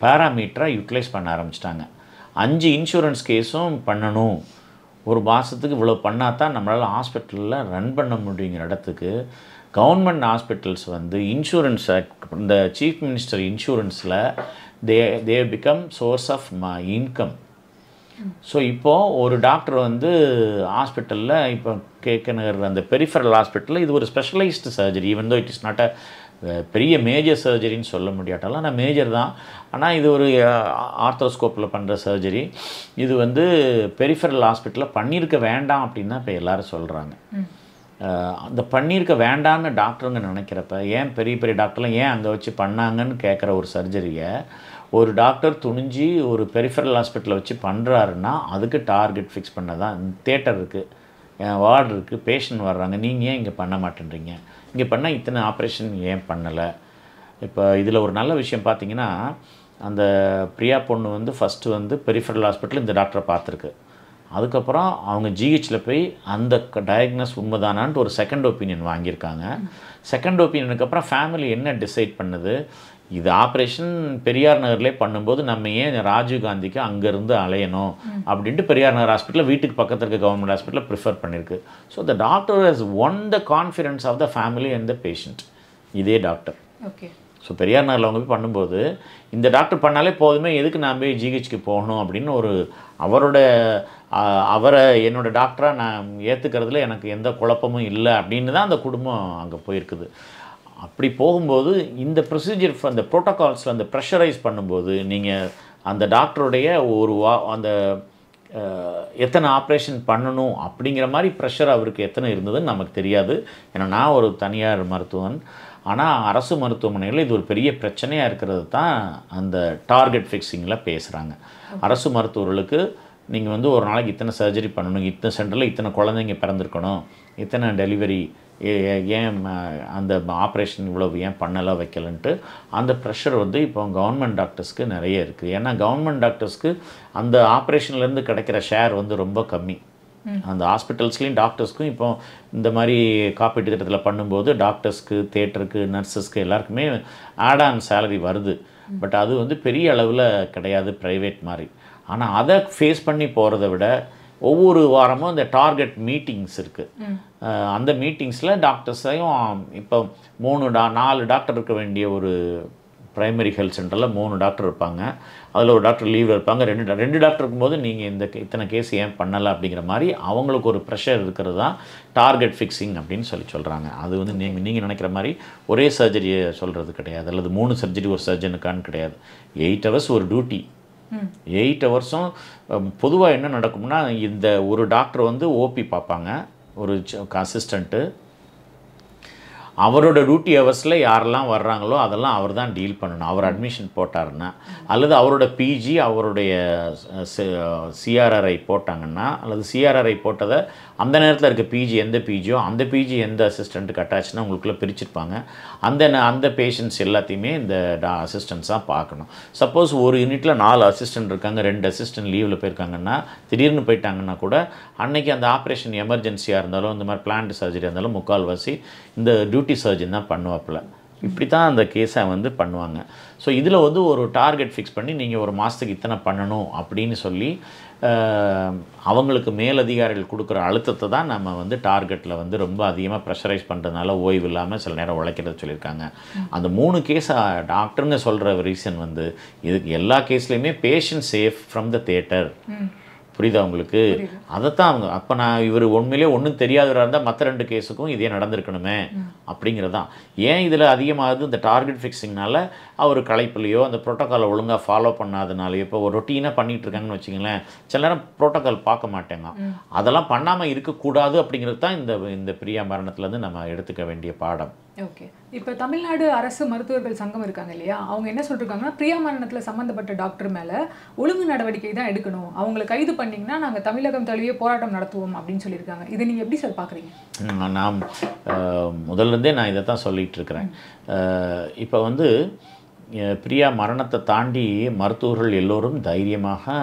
பேராமீட்டராக யூட்டிலைஸ் பண்ண ஆரம்பிச்சிட்டாங்க. அஞ்சு இன்சூரன்ஸ் கேஸும் பண்ணணும். ஒரு மாதத்துக்கு இவ்வளோ பண்ணால் தான் நம்மளால் ஹாஸ்பிட்டலில் ரன் பண்ண முடியுங்கிற இடத்துக்கு கவர்மெண்ட் ஹாஸ்பிட்டல்ஸ் வந்து இன்சூரன்ஸ் இந்த chief minister இன்சூரன்ஸில் they they become source of um income. So இப்போது ஒரு டாக்டர் வந்து ஹாஸ்பிட்டலில் இப்போ கேக்கநகர் அந்த பெரிஃபரல் ஹாஸ்பிட்டலில் இது ஒரு specialised surgery even though it is not a பெரிய மேஜர் சர்ஜரின்னு சொல்ல முடியாட்டாலும் ஆனால் மேஜர் தான். ஆனால் இது ஒரு ஆர்த்தோஸ்கோப்பில் பண்ணுற சர்ஜரி. இது வந்து பெரிஃபரல் ஹாஸ்பிட்டலில் பண்ணியிருக்க வேண்டாம் அப்படின்னு தான் இப்போ எல்லாரும் சொல்கிறாங்க அந்த பண்ணியிருக்க வேண்டான்னு டாக்டருங்க நினைக்கிறப்ப ஏன் பெரிய பெரிய டாக்டர்லாம் ஏன் அங்கே வச்சு பண்ணாங்கன்னு கேட்குற ஒரு சர்ஜரியை ஒரு டாக்டர் துணிஞ்சு ஒரு பெரிஃபரல் ஹாஸ்பிட்டலில் வச்சு பண்ணுறாருன்னா அதுக்கு டார்கெட் ஃபிக்ஸ் பண்ண தான் தேட்டர் இருக்குது வார்டு இருக்குது பேஷண்ட் வர்றாங்க நீங்கள் ஏன் இங்கே பண்ண மாட்டேன்றீங்க? இங்கே பண்ணால் இத்தனை ஆப்ரேஷன் ஏன் பண்ணலை? இப்போ இதில் ஒரு நல்ல விஷயம் பார்த்தீங்கன்னா அந்த பிரியா பொண்ணு வந்து ஃபஸ்ட்டு வந்து பெரிஃபரல் ஹாஸ்பிட்டல் இந்த டாக்டரை பார்த்துருக்கு. அதுக்கப்புறம் அவங்க ஜிஹெச்சில் போய் அந்த டயக்னஸ் உண்மைதானான்ட்டு ஒரு செகண்ட் ஒப்பீனியன் வாங்கியிருக்காங்க. செகண்ட் ஒப்பீனியனுக்கு அப்புறம் ஃபேமிலி என்ன டிசைட் பண்ணுது? இது ஆப்ரேஷன் பெரியார் நகர்லேயே பண்ணும்போது நம்ம ஏன் ராஜீவ் காந்திக்கு அங்கேருந்து அலையணும்? அப்படின்ட்டு பெரியார் நகர் ஹாஸ்பிட்டல் வீட்டுக்கு பக்கத்தில் இருக்க கவர்மெண்ட் ஹாஸ்பிட்டலில் ப்ரிஃபர் பண்ணியிருக்கு so the doctor has won the confidence of the family and the patient இதே டாக்டர் ஓகே ஸோ பெரியார் நகரில் அவங்க போய் பண்ணும்போது இந்த டாக்டர் பண்ணாலே போதுமே எதுக்கு நான் போய் ஜிஹெச்க்கு போகணும்? அப்படின்னு ஒரு அவரோட அவரை என்னோட டாக்டராக நான் ஏற்றுக்கிறதுல எனக்கு எந்த குழப்பமும் இல்லை அப்படின்னு தான் அந்த குடும்பம் அங்கே போயிருக்குது. அப்படி போகும்போது இந்த ப்ரொசீஜர் அந்த ப்ரோட்டோகால்ஸில் அந்த ப்ரெஷரைஸ் பண்ணும்போது நீங்கள் அந்த டாக்டருடைய ஒரு வா அந்த எத்தனை ஆப்ரேஷன் பண்ணணும் அப்படிங்கிற மாதிரி ப்ரெஷர் அவருக்கு எத்தனை இருந்ததுன்னு நமக்கு தெரியாது. ஏன்னா நான் ஒரு தனியார் மருத்துவன். ஆனால் அரசு மருத்துவமனையில் இது ஒரு பெரிய பிரச்சனையாக இருக்கிறது தான் அந்த டார்கெட் ஃபிக்ஸிங்கில் பேசுகிறாங்க அரசு மருத்துவர்களுக்கு நீங்கள் வந்து ஒரு நாளைக்கு இத்தனை சர்ஜரி பண்ணணும் இத்தனை சென்டரில் இத்தனை குழந்தைங்க பிறந்திருக்கணும் இத்தனை டெலிவரி ஏன் அந்த ஆப்ரேஷன் இவ்வளவு ஏன் பண்ணலை வைக்கலன்ட்டு அந்த ப்ரெஷர் வந்து இப்போ கவர்மெண்ட் டாக்டர்ஸ்க்கு நிறைய இருக்குது ஏன்னா கவர்மெண்ட் டாக்டர்ஸ்க்கு அந்த ஆப்ரேஷன்லேருந்து கிடைக்கிற ஷேர் வந்து ரொம்ப கம்மி. அந்த ஹாஸ்பிட்டல்ஸ்லேயும் டாக்டர்ஸ்க்கும் இப்போ இந்த மாதிரி காப்பீட்டு திட்டத்தில் பண்ணும்போது டாக்டர்ஸ்க்கு தேட்டருக்கு நர்சஸ்க்கு எல்லாருக்குமே ஆட் ஆன் சேலரி வருது பட் அது வந்து பெரிய அளவில் கிடையாது ப்ரைவேட் மாதிரி. ஆனால் அதை ஃபேஸ் பண்ணி போகிறத விட ஒவ்வொரு வாரமும் இந்த டார்கெட் மீட்டிங்ஸ் இருக்குது அந்த மீட்டிங்ஸில் டாக்டர்ஸையும் இப்போ மூணு டா நாலு டாக்டர் இருக்க வேண்டிய ஒரு பிரைமரி ஹெல்த் சென்டரில் மூணு டாக்டர் இருப்பாங்க. அதில் ஒரு டாக்டர் லீவில் இருப்பாங்க. ரெண்டு ரெண்டு டாக்டர் இருக்கும்போது நீங்கள் இந்த இத்தனை கேஸ் ஏன் பண்ணலை அப்படிங்கிற மாதிரி அவங்களுக்கு ஒரு ப்ரெஷர் இருக்கிறது தான் டார்கெட் ஃபிக்ஸிங் அப்படின்னு சொல்லி சொல்கிறாங்க அது வந்து நீங்கள் நீங்கள் நினைக்கிற மாதிரி ஒரே சர்ஜரியை சொல்கிறது கிடையாது. அல்லது மூணு சர்ஜரி ஒரு சர்ஜனுக்கான்னு கிடையாது. எயிட் ஹவர்ஸ் ஒரு டியூட்டி எயிட் ஹவர்ஸும் பொதுவாக என்ன நடக்கும்னா இந்த ஒரு டாக்டர் வந்து ஓபி பார்ப்பாங்க. ஒரு அசிஸ்டண்ட்டு. அவரோட டியூட்டி ஹவர்ஸில் யாரெல்லாம் வர்றாங்களோ அதெல்லாம் அவர் தான் டீல் பண்ணணும். அவர் அட்மிஷன் போட்டாருன்னா அல்லது அவரோட பிஜி அவருடைய சிஆர்ஆர்ஐ போட்டாங்கன்னா அல்லது சிஆர்ஆர்ஐ போட்டதை அந்த நேரத்தில் இருக்க பிஜி எந்த பிஜியோ அந்த பிஜி எந்த அசிஸ்டண்ட்டுக்கு அட்டாச்னா உங்களுக்குள்ளே பிரிச்சிருப்பாங்க. அந்த ந- அந்த பேஷண்ட்ஸ் எல்லாத்தையுமே இந்த டா தான் பார்க்கணும். சப்போஸ் ஒரு யூனிட்டில் நாலு அசிஸ்டன்ட் இருக்காங்க ரெண்டு அசிஸ்டன்ட் லீவில் போயிருக்காங்கன்னா திடீர்னு போயிட்டாங்கன்னா கூட அன்னைக்கு அந்த ஆப்ரேஷன் எமர்ஜென்சியாக இருந்தாலும் இந்த மாதிரி பிளான்ட் சர்ஜரி இருந்தாலும் முக்கால்வாசி இந்த டியூட்டி சர்ஜன் தான் பண்ணுவாப்புல. இப்படி தான் அந்த கேஸை வந்து பண்ணுவாங்க. ஸோ இதில் வந்து ஒரு டார்கெட் ஃபிக்ஸ் பண்ணி நீங்கள் ஒரு மாதத்துக்கு இத்தனை பண்ணணும் அப்படின்னு சொல்லி அவங்களுக்கு மேலதிகாரிகள் கொடுக்குற அழுத்தத்தை தான் நம்ம வந்து டார்கெட்டில் வந்து ரொம்ப அதிகமாக ப்ரெஷரைஸ் பண்ணுறதுனால ஓய்வு இல்லாமல் சில நேரம் உழைக்கிறது சொல்லியிருக்காங்க. அந்த மூணு கேஸை டாக்டருங்க சொல்கிற ரீசன் வந்து இதுக்கு எல்லா கேஸ்லேயுமே patient safe from the theatre புரியுதா உங்களுக்கு? அதைத்தான் அவங்க அப்போ நான் இவர் உண்மையிலே ஒன்றும் தெரியாதவராக இருந்தால் மற்ற ரெண்டு கேஸுக்கும் இதே நடந்திருக்கணுமே அப்படிங்கிறது தான் ஏன் இதில் அதிகமாகுது? இந்த டார்கெட் ஃபிக்ஸிங்னால அவர் களைப்புலையோ அந்த ப்ரோட்டோக்காலை ஒழுங்காக ஃபாலோ பண்ணாதனாலையோ இப்போ ஒரு ரொட்டீனாக பண்ணிட்டு இருக்காங்கன்னு வச்சுங்களேன் சில நேரம் ப்ரோட்டோக்கால் பார்க்க மாட்டேங்க. அதெல்லாம் பண்ணாமல் இருக்கக்கூடாது அப்படிங்கிறது தான் இந்த இந்த பிரியா மரணத்துலேருந்து நம்ம எடுத்துக்க வேண்டிய பாடம். ஓகே இப்போ தமிழ்நாடு அரசு மருத்துவர்கள் சங்கம் இருக்காங்க இல்லையா? அவங்க என்ன சொல்லிருக்காங்கன்னா பிரியா மரணத்தில் சம்மந்தப்பட்ட டாக்டர் மேலே ஒழுங்கு நடவடிக்கை தான் எடுக்கணும். அவங்களை கைது பண்ணீங்கன்னா நாங்கள் தமிழகம் தழுவிய போராட்டம் நடத்துவோம் அப்படின்னு சொல்லியிருக்காங்க. இதை நீங்கள் எப்படி சார் பார்க்குறீங்க நான் முதல்ல இருந்தே நான் இதை தான் சொல்லிகிட்டு இருக்கிறேன் இப்போ வந்து பிரியா மரணத்தை தாண்டி மருத்துவர்கள் எல்லோரும் தைரியமாக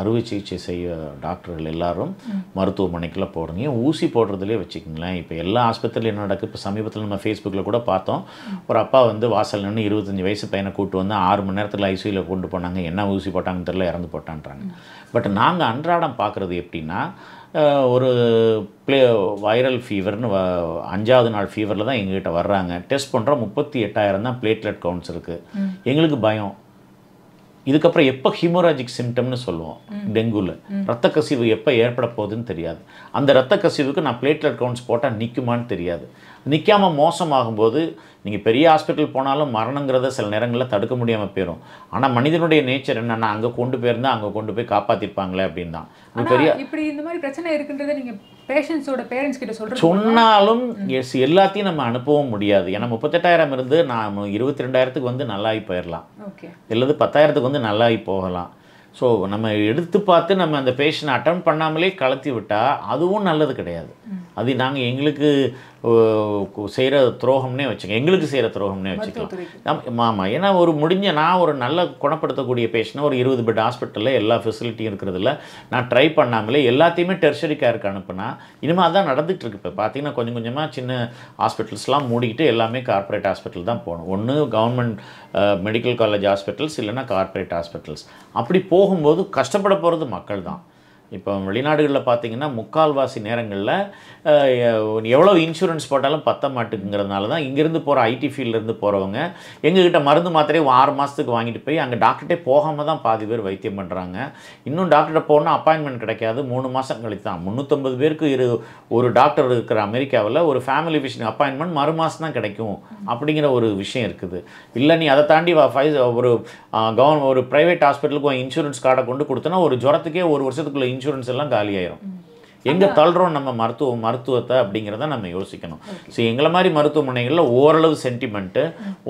அறுவை சிகிச்சை செய்ய டாக்டர்கள் எல்லாரும் மருத்துவமனைக்குள்ளே ஏன் ஊசி போடுறதுலேயே வச்சுக்கோங்களேன். இப்போ எல்லா ஆஸ்பத்திரியிலும் என்ன நடக்குது இப்போ சமீபத்தில் நம்ம ஃபேஸ்புக்கில் கூட பார்த்தோம். ஒரு அப்பா வந்து வாசல் நின்று இருபத்தஞ்சி வயசு பையனை கூட்டு வந்து ஆறு மணி நேரத்தில் ஐசியூவில் கொண்டு போனாங்க. என்ன ஊசி போட்டாங்கன்னு தெரியல இறந்து போட்டான்றாங்க. பட் நாங்கள் அன்றாடம் பார்க்குறது எப்படின்னா ஒரு ப்ளே வைரல் ஃபீவர்னு அஞ்சாவது நாள் ஃபீவரில் தான் எங்ககிட்ட வர்றாங்க. டெஸ்ட் பண்ணுறோம் முப்பத்தி எட்டாயிரம் தான் பிளேட்லெட் கவுண்ட்ஸ் இருக்குது எங்களுக்கு பயம். இதுக்கப்புறம் எப்போ ஹிமோராஜிக் சிம்டம்னு சொல்லுவோம் டெங்குல ரத்த கசிவு எப்போ ஏற்பட போகுதுன்னு தெரியாது. அந்த ரத்த கசிவுக்கு நான் பிளேட்லெட் கவுண்ட்ஸ் போட்டால் நிற்குமான்னு தெரியாது. நிற்காம மோசமாகும்போது நீங்கள் பெரிய ஹாஸ்பிட்டல் போனாலும் மரணங்கிறத சில நேரங்களில் தடுக்க முடியாமல் போயிடும் ஆனால் மனிதனுடைய நேச்சர் என்னன்னா அங்கே கொண்டு போயிருந்தா அங்கே கொண்டு போய் காப்பாற்றிருப்பாங்களே அப்படின்னு. தான் பெரிய இப்படி இந்த மாதிரி பிரச்சனை இருக்குன்றதை நீங்க பேஷண்ட்ஸோட பேரண்ட்ஸ் கிட்ட சொல்றது சொன்னாலும் எஸ் எல்லாத்தையும் நம்ம அனுப்பவும் முடியாது. ஏன்னா முப்பத்தெட்டாயிரம் இருந்து நாம் இருபத்தி ரெண்டாயிரத்துக்கு வந்து நல்லாகி போயிடலாம் ஓகே. இல்லது பத்தாயிரத்துக்கு வந்து நல்லாகி போகலாம். ஸோ நம்ம எடுத்து பார்த்து நம்ம அந்த பேஷண்ட் அட்டன் பண்ணாமலே கலத்தி விட்டால் அதுவும் நல்லது கிடையாது. அது நாங்கள் எங்களுக்கு செய்கிற துரோகம்னே வச்சுக்கோங்க எங்களுக்கு செய்கிற துரோகம்னே வச்சுக்கலாம். ஆமாம் ஏன்னா ஒரு முடிஞ்ச நான் ஒரு நல்ல குணப்படுத்தக்கூடிய பேஷண்ட்டை ஒரு இருபது பெட் ஹாஸ்பிட்டலில் எல்லா ஃபெசிலிட்டியும் இருக்கிறதுல நான் ட்ரை பண்ணாமலே எல்லாத்தையுமே டெர்ஷரி கேருக்கு அனுப்புனா இனிமேல் அதான் நடந்துட்டு இருக்கு இப்போ பார்த்தீங்கன்னா கொஞ்சம் கொஞ்சமாக சின்ன ஹாஸ்பிட்டல்ஸ்லாம் மூடிக்கிட்டு எல்லாமே கார்ப்பரேட் ஹாஸ்பிட்டல் தான் போகணும். ஒன்று கவர்மெண்ட் மெடிக்கல் காலேஜ் ஹாஸ்பிட்டல்ஸ் இல்லைன்னா கார்ப்பரேட் ஹாஸ்பிட்டல்ஸ் அப்படி போகும்போது கஷ்டப்பட போகிறது மக்கள் தான். இப்போ வெளிநாடுகளில் பார்த்தீங்கன்னா முக்கால்வாசி நேரங்களில் எவ்வளோ இன்சூரன்ஸ் போட்டாலும் பத்த மாட்டுக்குங்கிறதுனால தான் இங்கேருந்து போகிற ஐடி ஃபீல்ட்லேருந்து போகிறவங்க எங்ககிட்ட மருந்து மாத்திரையை ஆறு மாதத்துக்கு வாங்கிட்டு போய் அங்கே டாக்டர்கிட்டே போகாமல் தான் பாதி பேர் வைத்தியம் பண்ணுறாங்க. இன்னும் டாக்டர்கிட்ட போனால் அப்பாயின்மெண்ட் கிடைக்காது மூணு மாதம் கழித்து தான். முந்நூற்றம்பது பேருக்கு இரு ஒரு டாக்டர் இருக்கிற அமெரிக்காவில் ஒரு ஃபேமிலி விஷயம் அப்பாயின்மெண்ட் மறு மாதம் தான் கிடைக்கும் அப்படிங்கிற ஒரு விஷயம் இருக்குது. இல்லை நீ அதை தாண்டி ஃபைவ் ஒரு கவர்மெண்ட் ஒரு ப்ரைவேட் ஹாஸ்பிட்டலுக்கு இன்சூரன்ஸ் கார்டை கொண்டு கொடுத்தனா ஒரு ஜுரத்துக்கே ஒரு வருஷத்துக்குள்ள இன்சூரன்ஸ் எல்லாம் காலியாயிரும். எங்கே தள்ளுறோம் நம்ம மருத்துவ மருத்துவத்தை அப்படிங்கிறத நம்ம யோசிக்கணும். ஸோ எங்களை மாதிரி மருத்துவமனைகளில் ஓரளவு சென்டிமெண்ட்டு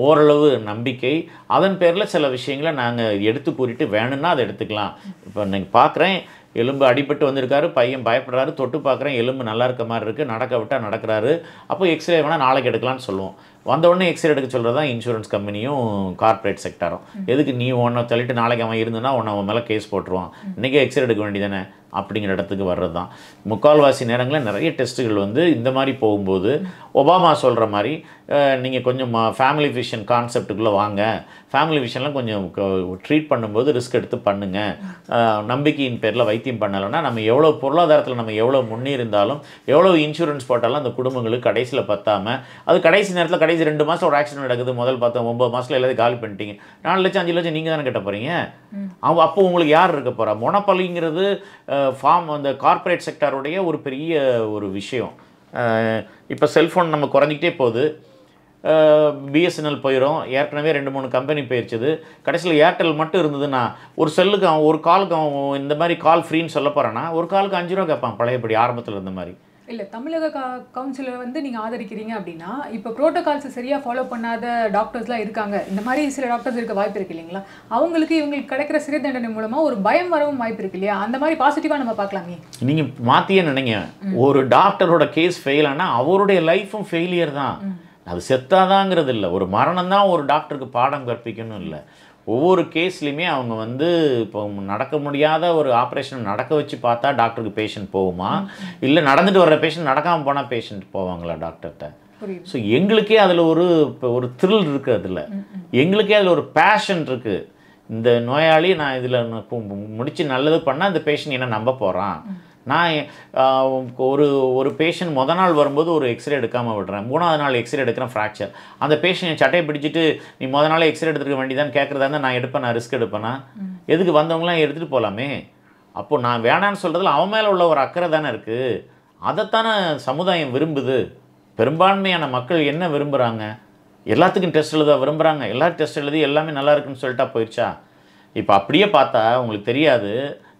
ஓரளவு நம்பிக்கை அதன் பேரில் சில விஷயங்களை நாங்கள் எடுத்து கூறிட்டு வேணும்னா அதை எடுத்துக்கலாம். இப்போ நீங்கள் பார்க்குறேன் எலும்பு அடிபட்டு வந்திருக்காரு பையன் பயப்படுறாரு தொட்டு பார்க்குறேன் எலும்பு நல்லா இருக்க மாதிரி இருக்குது நடக்க விட்டால் நடக்கிறாரு. அப்போ எக்ஸ்ரே வேணால் நாளைக்கு எடுக்கலாம்னு சொல்லுவோம். வந்த உடனே எக்ஸ்ரே எடுக்க சொல்கிறது தான் இன்சூரன்ஸ் கம்பெனியும் கார்ப்பரேட் செக்டாரும் எதுக்கு நீ ஒன்றை தள்ளிட்டு நாளைக்கு அவன் இருந்தனா உன்னை அவன் மேலே கேஸ் போட்டுருவான். இன்றைக்கே எக்ஸ்ரே எடுக்க வேண்டியதானே அப்படிங்கிற இடத்துக்கு வர்றது தான் முக்கால்வாசி நேரங்களில் நிறைய டெஸ்ட்டுகள் வந்து இந்த மாதிரி போகும்போது ஒபாமா சொல்கிற மாதிரி நீங்கள் கொஞ்சம் ஃபேமிலி விஷன் கான்செப்டுக்குள்ளே வாங்க. ஃபேமிலி விஷன்லாம் கொஞ்சம் ட்ரீட் பண்ணும்போது ரிஸ்க் எடுத்து பண்ணுங்கள் நம்பிக்கையின் பேரில் வைத்தியம் பண்ணலைன்னா நம்ம எவ்வளோ பொருளாதாரத்தில் நம்ம எவ்வளோ முன்னிருந்தாலும் எவ்வளோ இன்சூரன்ஸ் போட்டாலும் அந்த குடும்பங்களுக்கு கடைசியில் பத்தாமல் அது கடைசி நேரத்தில் கடைசி ரெண்டு மாதம் ஒரு ஆக்சிடென்ட் நடக்குது முதல் பார்த்தோம் ஒம்பது மாதத்தில் எல்லாத்தையும் காலி பண்ணிட்டீங்க. நாலு லட்சம் அஞ்சு லட்சம் நீங்கள் தானே கட்ட போகிறீங்க அவங்க அப்போ உங்களுக்கு யார் இருக்க போகிறா மொனப்பலிங்கிறது ஃபார்ம் அந்த கார்ப்பரேட் செக்டாருடைய ஒரு பெரிய ஒரு விஷயம். இப்போ செல்ஃபோன் நம்ம குறைஞ்சிக்கிட்டே போகுது. பிஎஸ்என்எல் போயிடும் ஏற்கனவே ரெண்டு மூணு கம்பெனி போயிடுச்சுது கடைசியில் ஏர்டெல் மட்டும் இருந்ததுன்னா ஒரு செல்லுக்கு அவன் ஒரு காலுக்கு அவன் இந்த மாதிரி கால் ஃப்ரீன்னு சொல்ல போகிறான்னா ஒரு காலுக்கு அஞ்சு ரூபா கேட்பான் பழையபடி ஆரம்பத்தில் இருந்த மாதிரி. இல்ல தமிழக கவுன்சிலை வந்து நீங்க ஆதரிக்கிறீங்க அப்படின்னா இப்போ ப்ரோட்டோகால்ஸ் சரியா ஃபாலோ பண்ணாத டாக்டர்ஸ்லாம் இருக்காங்க. இந்த மாதிரி சில டாக்டர்ஸ் இருக்க வாய்ப்பு இருக்கு இல்லைங்களா? அவங்களுக்கு இவங்களுக்கு கிடைக்கிற சிறை தண்டனை மூலமா ஒரு பயம் வரவும் வாய்ப்பு இருக்கு இல்லையா? அந்த மாதிரி பாசிட்டிவா நம்ம பார்க்கலாமே. நீங்கள் மாற்றியே நினைங்க. ஒரு டாக்டரோட கேஸ் ஃபெயில் ஆனால் அவருடைய லைஃப்பும் ஃபெயிலியர் தான். அது செத்தாதாங்கிறது இல்லை. ஒரு மரணம் தான் ஒரு டாக்டருக்கு பாடம் கற்பிக்கணும் இல்லை. ஒவ்வொரு கேஸ்லையுமே அவங்க வந்து இப்போ நடக்க முடியாத ஒரு ஆப்ரேஷன் நடக்க வச்சு பார்த்தா டாக்டருக்கு பேஷண்ட் போகுமா? இல்லை நடந்துட்டு வர்ற பேஷண்ட் நடக்காமல் போனால் பேஷண்ட் போவாங்களா டாக்டர்கிட்ட? ஸோ எங்களுக்கே அதில் ஒரு இப்போ ஒரு த்ரில் இருக்குது அதில். எங்களுக்கே அதில் ஒரு பேஷன் இருக்குது இந்த நோயாளி நான் இதில் முடிச்சு நல்லது பண்ணால் இந்த பேஷண்ட் என்ன நம்ப போகிறான் நான் ஒரு ஒரு பேஷண்ட் முத நாள் வரும்போது ஒரு எக்ஸ்ரே எடுக்காமல் விடுறேன். மூணாவது நாள் எக்ஸ்ரே எடுக்கிறேன் ஃப்ராக்சர் அந்த பேஷண்ட் சட்டையை பிடிச்சிட்டு நீ முத நாள் எக்ஸ்ரே எடுத்துருக்க வேண்டியதான் கேட்குறதா இருந்தால் நான் எடுப்பேன் நான் ரிஸ்க் எடுப்பேனா? எதுக்கு வந்தவங்களாம் எடுத்துகிட்டு போகலாமே அப்போ நான் வேணான்னு சொல்கிறதுல அவன் மேலே உள்ள ஒரு அக்கறை தானே இருக்குது அதைத்தானே சமுதாயம் விரும்புது. பெரும்பான்மையான மக்கள் என்ன விரும்புகிறாங்க எல்லாத்துக்கும் டெஸ்ட் எழுத விரும்புகிறாங்க எல்லா டெஸ்ட் எழுதி எல்லாமே நல்லா இருக்குன்னு சொல்லிட்டா போயிடுச்சா? இப்போ அப்படியே பார்த்தா உங்களுக்கு தெரியாது.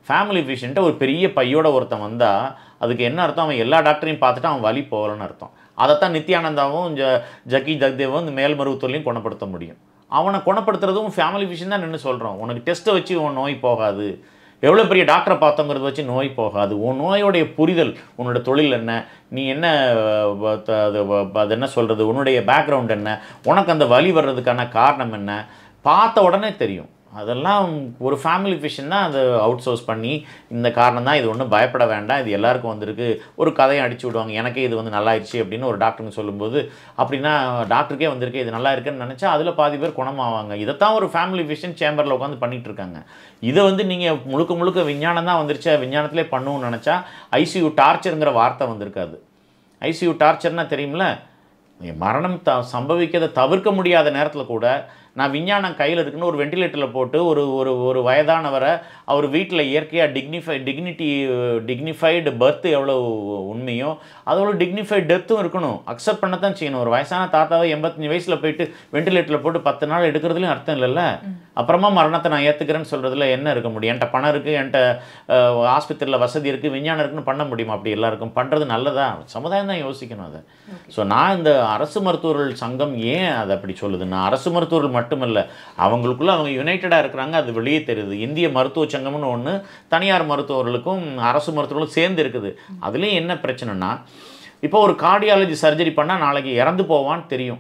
ஃபேமிலி பேஷண்ட்டை ஒரு பெரிய பையோட ஒருத்தன் வந்தால் அதுக்கு என்ன அர்த்தம்? அவன் எல்லா டாக்டரையும் பார்த்துட்டு அவன் வலி போகலன்னு அர்த்தம். அதைத்தான் நித்யானந்தாவும் ஜ ஜக்கி ஜக்தேவும் இந்த மேல்மருவத்தூர்லையும் குணப்படுத்த முடியும். அவனை குணப்படுத்துறதும் ஃபேமிலி விஷயம் தான் நின்று சொல்கிறோம் உனக்கு டெஸ்ட்டை வச்சு உன் நோய் போகாது. எவ்வளோ பெரிய டாக்டரை பார்த்தோங்கிறத வச்சு நோய் போகாது. உன் நோயோடைய புரிதல் உன்னோட தொழில் என்ன? நீ என்ன த- அது அது என்ன சொல்கிறது உன்னுடைய பேக்ரவுண்ட் என்ன? உனக்கு அந்த வலி வர்றதுக்கான காரணம் என்ன? பார்த்த உடனே தெரியும். அதெல்லாம் ஒரு ஃபேமிலி ஃபிஷன் தான் அதை அவுட் சோர்ஸ் பண்ணி இந்த காரணம் தான் இது ஒன்றும் பயப்பட வேண்டாம் இது எல்லாருக்கும் வந்திருக்கு ஒரு கதையை அடிச்சு விடுவாங்க எனக்கே இது வந்து நல்லாயிருச்சு அப்படின்னு ஒரு டாக்டருங்க சொல்லும்போது அப்படின்னா டாக்டருக்கே வந்திருக்கு இது நல்லா இருக்குன்னு நினச்சா அதில் பாதி பேர் குணமாவாங்க. இதைத்தான் ஒரு ஃபேமிலி ஃபிஷன் சேம்பரில் உட்காந்து பண்ணிட்டு இருக்காங்க. இதை வந்து நீங்கள் முழுக்க முழுக்க விஞ்ஞானம் தான் வந்துருச்சு விஞ்ஞானத்திலே பண்ணுவோம்னு நினச்சா ஐசியூ டார்ச்சருங்கிற வார்த்தை வந்திருக்காது. ஐசியூ டார்ச்சர்னால் தெரியுமில்ல மரணம் த சம்பவிக்கிறதை தவிர்க்க முடியாத நேரத்தில் கூட நான் விஞ்ஞானம் கையில் இருக்குன்னு ஒரு வெண்டிலேட்டரில் போட்டு ஒரு ஒரு ஒரு வயதானவரை அவர் வீட்டில் இயற்கையாக டிக்னிஃபை டிக்னிட்டி டிக்னிஃபைடு பர்த் எவ்வளோ உண்மையோ அதோட டிக்னிஃபைட் டெத்தும் இருக்கணும். அக்செப்ட் பண்ண தான் செய்யணும். ஒரு வயசான தாத்தாவை எண்பத்தஞ்சு வயசில் போயிட்டு வெண்டிலேட்டரில் போட்டு பத்து நாள் எடுக்கிறதுலையும் அர்த்தம் இல்லைல்ல? அப்புறமா மரணத்தை நான் ஏற்றுக்கிறேன்னு சொல்கிறதுல என்ன இருக்க முடியும்? என்கிட்ட பணம் இருக்குது என்கிட்ட ஆஸ்பத்திரியில் வசதி இருக்குது விஞ்ஞானம் இருக்குன்னு பண்ண முடியுமா? அப்படி எல்லாருக்கும் பண்ணுறது நல்லதா? சமுதாயம் தான் யோசிக்கணும் அதை. ஸோ நான் இந்த அரசு மருத்துவர்கள் சங்கம் ஏன் அதை அப்படி சொல்லுதுன்னா அரசு மருத்துவர்கள் மட்டுமல்ல அவங்களுக்குள்ள அவங்க யுனைட்டடாக இருக்கிறாங்க அது வெளியே தெரியுது. இந்திய மருத்துவ சங்கம்னு ஒன்று தனியார் மருத்துவர்களுக்கும் அரசு மருத்துவர்களும் சேர்ந்து இருக்குது. அதுலேயும் என்ன பிரச்சனைனா இப்போ ஒரு கார்டியாலஜி சர்ஜரி பண்ணால் நாளைக்கு இறந்து போவான்னு தெரியும்.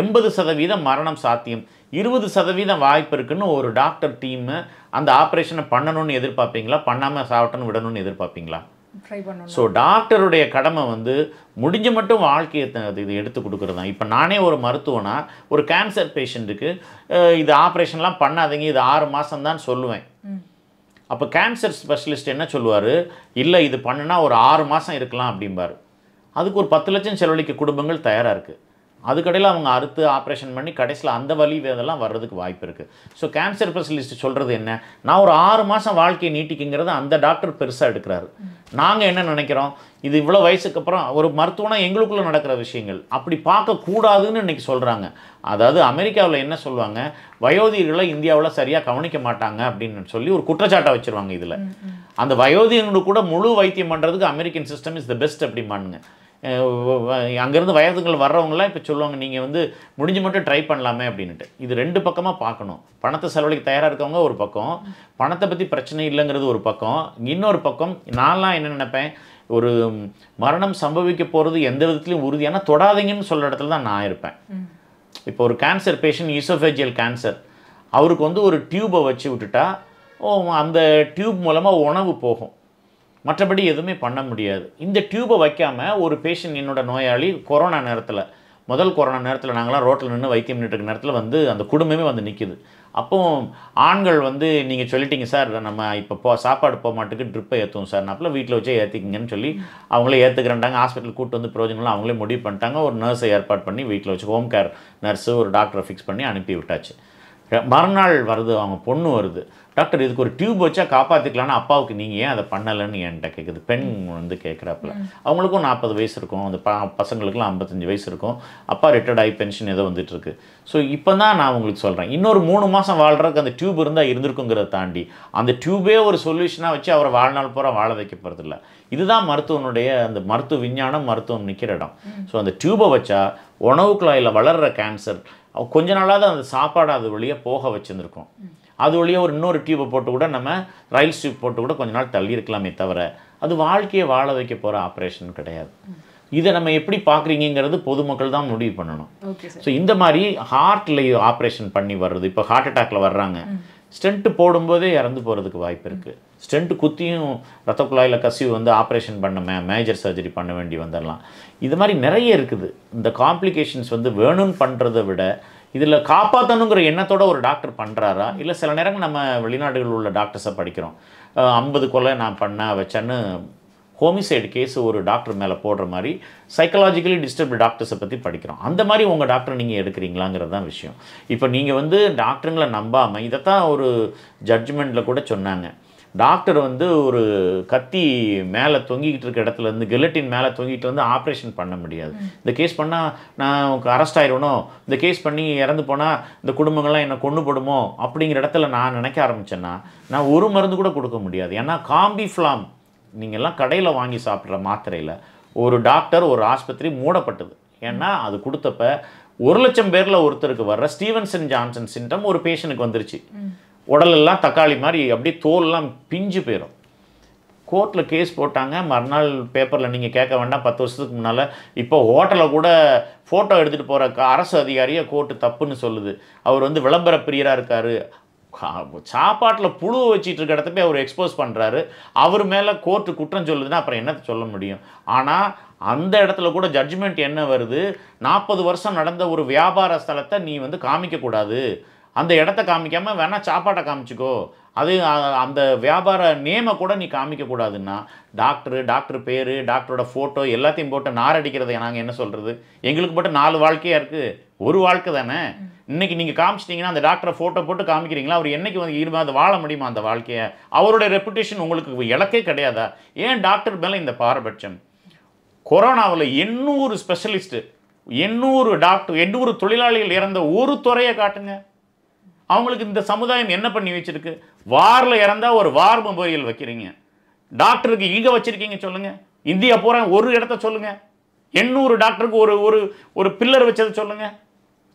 எண்பது சதவீதம் மரணம் சாத்தியம். இருபது சதவீதம் வாய்ப்பு இருக்குன்னு ஒரு டாக்டர் டீமு அந்த ஆப்ரேஷனை பண்ணணும்னு எதிர்பார்ப்பீங்களா? பண்ணாமல் சாப்பிட்டோன்னு விடணும்னு எதிர்பார்ப்பீங்களா? ஸோ டாக்டருடைய கடமை வந்து முடிஞ்ச மட்டும் வாழ்க்கையை இது எடுத்து கொடுக்குறது தான் இப்போ நானே ஒரு மருத்துவனா ஒரு கேன்சர் பேஷண்ட்டுக்கு இது ஆப்ரேஷன்லாம் பண்ணாதீங்க இது ஆறு மாதம் தான் சொல்லுவேன். அப்போ கேன்சர் ஸ்பெஷலிஸ்ட் என்ன சொல்லுவார்? இல்லை இது பண்ணுனா ஒரு ஆறு மாதம் இருக்கலாம் அப்படிம்பாரு. அதுக்கு ஒரு பத்து லட்சம் செலவழிக்க குடும்பங்கள் தயாராக இருக்குது அதுக்கடையில் அவங்க அறுத்து ஆப்ரேஷன் பண்ணி கடைசியில் அந்த வலி இதெல்லாம் வர்றதுக்கு வாய்ப்பு இருக்குது ஸோ கேன்சர் ஸ்பெஷலிஸ்ட் சொல்கிறது என்ன? நான் ஒரு ஆறு மாதம் வாழ்க்கையை நீட்டிக்குங்கிறத அந்த டாக்டர் பெருசாக எடுக்கிறாரு. நாங்கள் என்ன நினைக்கிறோம்? இது இவ்வளோ வயசுக்கு அப்புறம் ஒரு மருத்துவனா எங்களுக்குள்ளே நடக்கிற விஷயங்கள். அப்படி பார்க்கக்கூடாதுன்னு இன்னைக்கு சொல்கிறாங்க அதாவது அமெரிக்காவில் என்ன சொல்லுவாங்க? வயோதிகர்களை இந்தியாவில் சரியாக கவனிக்க மாட்டாங்க அப்படின்னு சொல்லி ஒரு குற்றச்சாட்டை வச்சிருவாங்க இதில். அந்த வயோதிகர்களுக்கு கூட முழு வைத்தியம் பண்ணுறதுக்கு American system is the best அப்படிம்பானுங்க. அங்கேருந்து வயதுகள் வர்றவங்களாம் இப்போ சொல்லுவாங்க நீங்கள் வந்து முடிஞ்ச மட்டும் ட்ரை பண்ணலாமே அப்படின்ட்டு இது ரெண்டு பக்கமாக பார்க்கணும். பணத்தை செலவழிக்க தயாராக இருக்கவங்க ஒரு பக்கம் பணத்தை பற்றி பிரச்சனை இல்லைங்கிறது ஒரு பக்கம் இன்னொரு பக்கம் நான்லாம் என்ன நினைப்பேன் ஒரு மரணம் சம்பவிக்க போகிறது எந்த விதத்துலையும் உறுதியான தொடாதீங்கன்னு சொல்கிற இடத்துல தான் நான் இருப்பேன். இப்போ ஒரு கேன்சர் பேஷண்ட் ஈசோஃபேஜியல் கேன்சர் அவருக்கு வந்து ஒரு டியூபை வச்சு விட்டுட்டா ஓ அந்த டியூப் மூலமாக உணவு போகும். மற்றபடி எதுவுமே பண்ண முடியாது. இந்த டியூபை வைக்காமல் ஒரு பேஷண்ட் என்னோட நோயாளி கொரோனா நேரத்தில் முதல் கொரோனா நேரத்தில் நாங்களாம் ரோட்டில் நின்று வைத்தியம் பண்ணிட்டு நேரத்தில் வந்து அந்த குடும்பமே வந்து நிற்கிது அப்போ ஆண்கள் வந்து நீங்கள் சொல்லிட்டீங்க சார் நம்ம இப்போ போ சாப்பாடு போக மாட்டுக்கு ட்ரிப்பை ஏற்றுவோம் சார். நாப்பில் வீட்டில் வச்சே ஏற்றிக்கிங்கன்னு சொல்லி அவங்களே ஏற்றுக்கிறேன்டாங்க ஹாஸ்பிட்டல் கூட்டு வந்து பிரயோஜனம்லாம் அவங்களே முடிவு பண்ணிட்டாங்க. ஒரு நர்ஸை ஏற்பாடு பண்ணி வீட்டில் வச்சு ஹோம் கேர் நர்ஸு ஒரு டாக்டரை ஃபிக்ஸ் பண்ணி அனுப்பி விட்டாச்சு. மறுநாள் வருது அவங்க பொண்ணு வருது. டாக்டர் இதுக்கு ஒரு டியூப் வச்சா காப்பாற்றிக்கலான்னு அப்பாவுக்கு நீங்கள் ஏன் அதை பண்ணலைன்னு என்கிட்ட கேட்குது பெண் வந்து கேட்குறாப்புல அவங்களுக்கும் நாற்பது வயசு இருக்கும். அந்த ப பசங்களுக்குலாம் ஐம்பத்தஞ்சு வயசு இருக்கும். அப்பா ரிட்டையர்ட் ஆகி பென்ஷன் ஏதோ வந்துட்டு இருக்கு. ஸோ இப்போ தான் நான் உங்களுக்கு சொல்கிறேன் இன்னொரு மூணு மாதம் வாழ்றதுக்கு அந்த டியூப் இருந்தால் இருந்திருக்குங்கிறத தாண்டி அந்த டியூபே ஒரு சொல்யூஷனாக வச்சு அவரை வாழ்நாள் பூரா வாழ வைக்க போகிறதில்ல இதுதான் மருத்துவனுடைய அந்த மருத்துவ விஞ்ஞானம் மருத்துவம் நிற்கிற இடம். ஸோ அந்த டியூபை வச்சா உணவு குழாயில் வளர்கிற கேன்சர் கொஞ்ச நாளாவது அந்த சாப்பாடு அது வழியாக போக வச்சுருந்துருக்கும். அது வழியாக ஒரு இன்னொரு டியூபை போட்டு கூட நம்ம ரயில் டியூப் போட்டு கூட கொஞ்ச நாள் தள்ளி இருக்கலாமே தவிர அது வாழ்க்கையை வாழ வைக்க போகிற ஆப்ரேஷன் கிடையாது. இதை நம்ம எப்படி பார்க்குறீங்கிறது பொதுமக்கள் தான் முடிவு பண்ணணும். ஸோ இந்த மாதிரி ஹார்ட்டில் ஆப்ரேஷன் பண்ணி வர்றது இப்போ ஹார்ட் அட்டாக்ல வர்றாங்க. ஸ்டென்ட்டு போடும்போதே இறந்து போகிறதுக்கு வாய்ப்பு இருக்குது ஸ்டென்ட் குத்தியும் ரத்த குழாயில் கசிவு வந்து ஆப்ரேஷன் பண்ண மே மேஜர் சர்ஜரி பண்ண வேண்டி வந்துடலாம். இது மாதிரி நிறைய இருக்குது. இந்த காம்ப்ளிகேஷன்ஸ் வந்து வேணும்னு பண்ணுறதை விட இதில் காப்பாற்றணுங்கிற எண்ணத்தோட ஒரு டாக்டர் பண்ணுறாரா இல்லை சில நேரங்கள் நம்ம வெளிநாடுகளில் உள்ள டாக்டர்ஸை படிக்கிறோம். ஐம்பது கொலை நான் பண்ண வச்சேன்னு ஹோமிசைடு கேஸ் ஒரு டாக்டர் மேலே போடுற மாதிரி சைக்கலாஜிக்கலி டிஸ்டர்ப்டு டாக்டர்ஸை பற்றி படிக்கிறோம். அந்த மாதிரி உங்கள் டாக்டர் நீங்கள் எடுக்கிறீங்களாங்கிறது தான் விஷயம். இப்போ நீங்கள் வந்து டாக்டருங்களை நம்பாமல் இதைத்தான் ஒரு ஜட்ஜ்மெண்ட்டில் கூட சொன்னாங்க. டாக்டர் வந்து ஒரு கத்தி மேலே தொங்கிக்கிட்டு இருக்க இடத்துல இருந்து கெலட்டின் மேலே தொங்கிட்டு வந்து ஆப்ரேஷன் பண்ண முடியாது. இந்த கேஸ் பண்ணால் நான் அரெஸ்ட் ஆயிடணும் இந்த கேஸ் பண்ணி இறந்து போனால் இந்த குடும்பங்கள்லாம் என்னை கொண்டு போடுமோ? அப்படிங்கிற இடத்துல நான் நினைக்க ஆரம்பிச்சேன்னா நான் ஒரு மருந்து கூட கொடுக்க முடியாது. ஏன்னா காம்பிஃப்ளாம் நீங்கள்லாம் கடையில் வாங்கி சாப்பிட்ற மாத்திரையில் ஒரு டாக்டர் ஒரு ஆஸ்பத்திரி மூடப்பட்டது. ஏன்னா அது கொடுத்தப்ப ஒரு லட்சம் பேரில் ஒருத்தருக்கு வர்ற ஸ்டீவன்சன் ஜான்சன் சிண்டம் ஒரு பேஷண்ட்டுக்கு வந்துருச்சு. உடலெல்லாம் தக்காளி மாதிரி அப்படியே தோல்லாம் பிஞ்சு போயிடும் கோர்ட்டில் கேஸ் போட்டாங்க. மறுநாள் பேப்பரில் நீங்கள் கேட்க வேண்டாம். பத்து வருஷத்துக்கு முன்னால். இப்போ ஹோட்டலில் கூட ஃபோட்டோ எடுத்துகிட்டு போகிற அரசு அதிகாரியை கோர்ட்டு தப்புன்னு சொல்லுது. அவர் வந்து விளம்பர பிரியராக இருக்கார். சாப்பாட்டில் புழு வச்சிட்டு இருக்க இடத்த போய் அவர் எக்ஸ்போஸ் பண்ணுறாரு அவர் மேலே கோர்ட்டு குற்றம் சொல்லுதுன்னா அப்புறம் என்ன சொல்ல முடியும்? ஆனால் அந்த இடத்துல கூட ஜட்ஜ்மெண்ட் என்ன வருது? நாற்பது வருஷம் நடந்த ஒரு வியாபார ஸ்தலத்தை நீ வந்து காமிக்கக்கூடாது அந்த இடத்த காமிக்காமல் வேணால் சாப்பாட்டை காமிச்சிக்கோ. அது அந்த வியாபார நேமை கூட நீ காமிக்கக்கூடாதுன்னா டாக்டரு டாக்டர் பேர் டாக்டரோட ஃபோட்டோ எல்லாத்தையும் போட்டு நாரடிக்கிறதை நாங்கள் என்ன சொல்கிறது எங்களுக்கு மட்டும் நாலு வாழ்க்கையாக இருக்குது ஒரு வாழ்க்கை தானே? இன்றைக்கி நீங்கள் காமிச்சிட்டிங்கன்னா அந்த டாக்டரை ஃபோட்டோ போட்டு காமிக்கிறீங்களா? அவர் என்னைக்கு வந்து இருமா அதை வாழ முடியுமா அந்த வாழ்க்கையை? அவருடைய ரெப்புடேஷன் உங்களுக்கு இலக்கே கிடையாதா? ஏன் டாக்டர் மேலே இந்த பாரபட்சம்? கொரோனாவில் எண்ணூறு ஸ்பெஷலிஸ்ட்டு எண்ணூறு டாக்டர் எண்ணூறு தொழிலாளிகள் இறந்த ஒரு துறையை காட்டுங்க. அவங்களுக்கு இந்த சமுதாயம் என்ன பண்ணி வச்சிருக்கு? வாரில் இறந்தா ஒரு வார் மெமோரியல் வைக்கிறீங்க. டாக்டருக்கு இங்கே வச்சுருக்கீங்க சொல்லுங்கள் இந்தியா பூரா ஒரு இடத்த சொல்லுங்கள் எண்ணூறு டாக்டருக்கு ஒரு ஒரு ஒரு பில்லர் வச்சதை சொல்லுங்கள்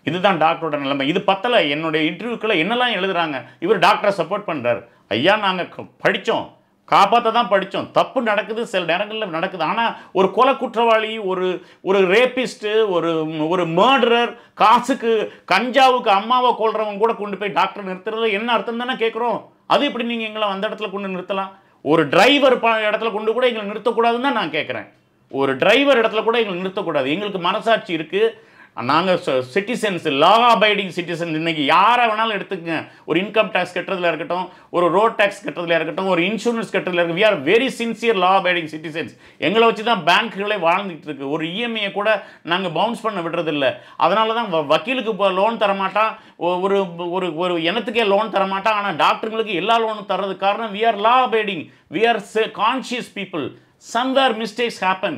இதுதான் டாக்டரோட நிலைமை. இது பத்தல. என்னுடைய இன்டர்வியூக்களை என்னெல்லாம் எழுதுகிறாங்க இவர் டாக்டரை சப்போர்ட் பண்ணுறார் ஐயா நாங்கள் படித்தோம் காப்பாற்ற தான் படித்தோம் தப்பு நடக்குது சில நேரங்களில் நடக்குது. ஆனால் ஒரு கொலை குற்றவாளி ஒரு ஒரு ரேபிஸ்ட்டு ஒரு ஒரு மர்டரர் காசுக்கு கஞ்சாவுக்கு அம்மாவை கொள்றவங்க கூட கொண்டு போய் டாக்டர் நிறுத்துறது என்ன அர்த்தம் தானே கேட்குறோம் அது இப்படி நீங்கள் எங்களை அந்த இடத்துல கொண்டு நிறுத்தலாம்? ஒரு டிரைவர் ப இடத்துல கொண்டு கூட எங்களை நிறுத்தக்கூடாதுன்னு தான் நான் கேட்குறேன் ஒரு டிரைவர் இடத்துல கூட எங்களை நிறுத்தக்கூடாது. எங்களுக்கு மனசாட்சி இருக்குது நாங்கள் சிட்டிசன்ஸ் லா அபைடிங் சிட்டிசன் இன்றைக்கி யாரை வேணாலும் எடுத்துக்கங்க. ஒரு இன்கம் டேக்ஸ் கட்டுறதுல இருக்கட்டும் ஒரு ரோட் டேக்ஸ் கட்டுறதுல இருக்கட்டும் ஒரு இன்சூரன்ஸ் கட்டுறதுல இருக்கு we are very sincere law abiding citizens எங்களை வச்சு தான் பேங்க்குகளே வாழ்ந்துட்டு இருக்கு. ஒரு இஎம்ஐயை கூட நாங்கள் பவுன்ஸ் பண்ண விடுறதில்ல. அதனால தான் வ- வக்கீலுக்கு இப்போ லோன் தரமாட்டான் ஒரு ஒரு ஒரு இனத்துக்கே லோன் தரமாட்டான் ஆனால் டாக்டருங்களுக்கு எல்லா லோனும் தர்றது காரணம் we are law abiding we are conscious people somewhere mistakes happen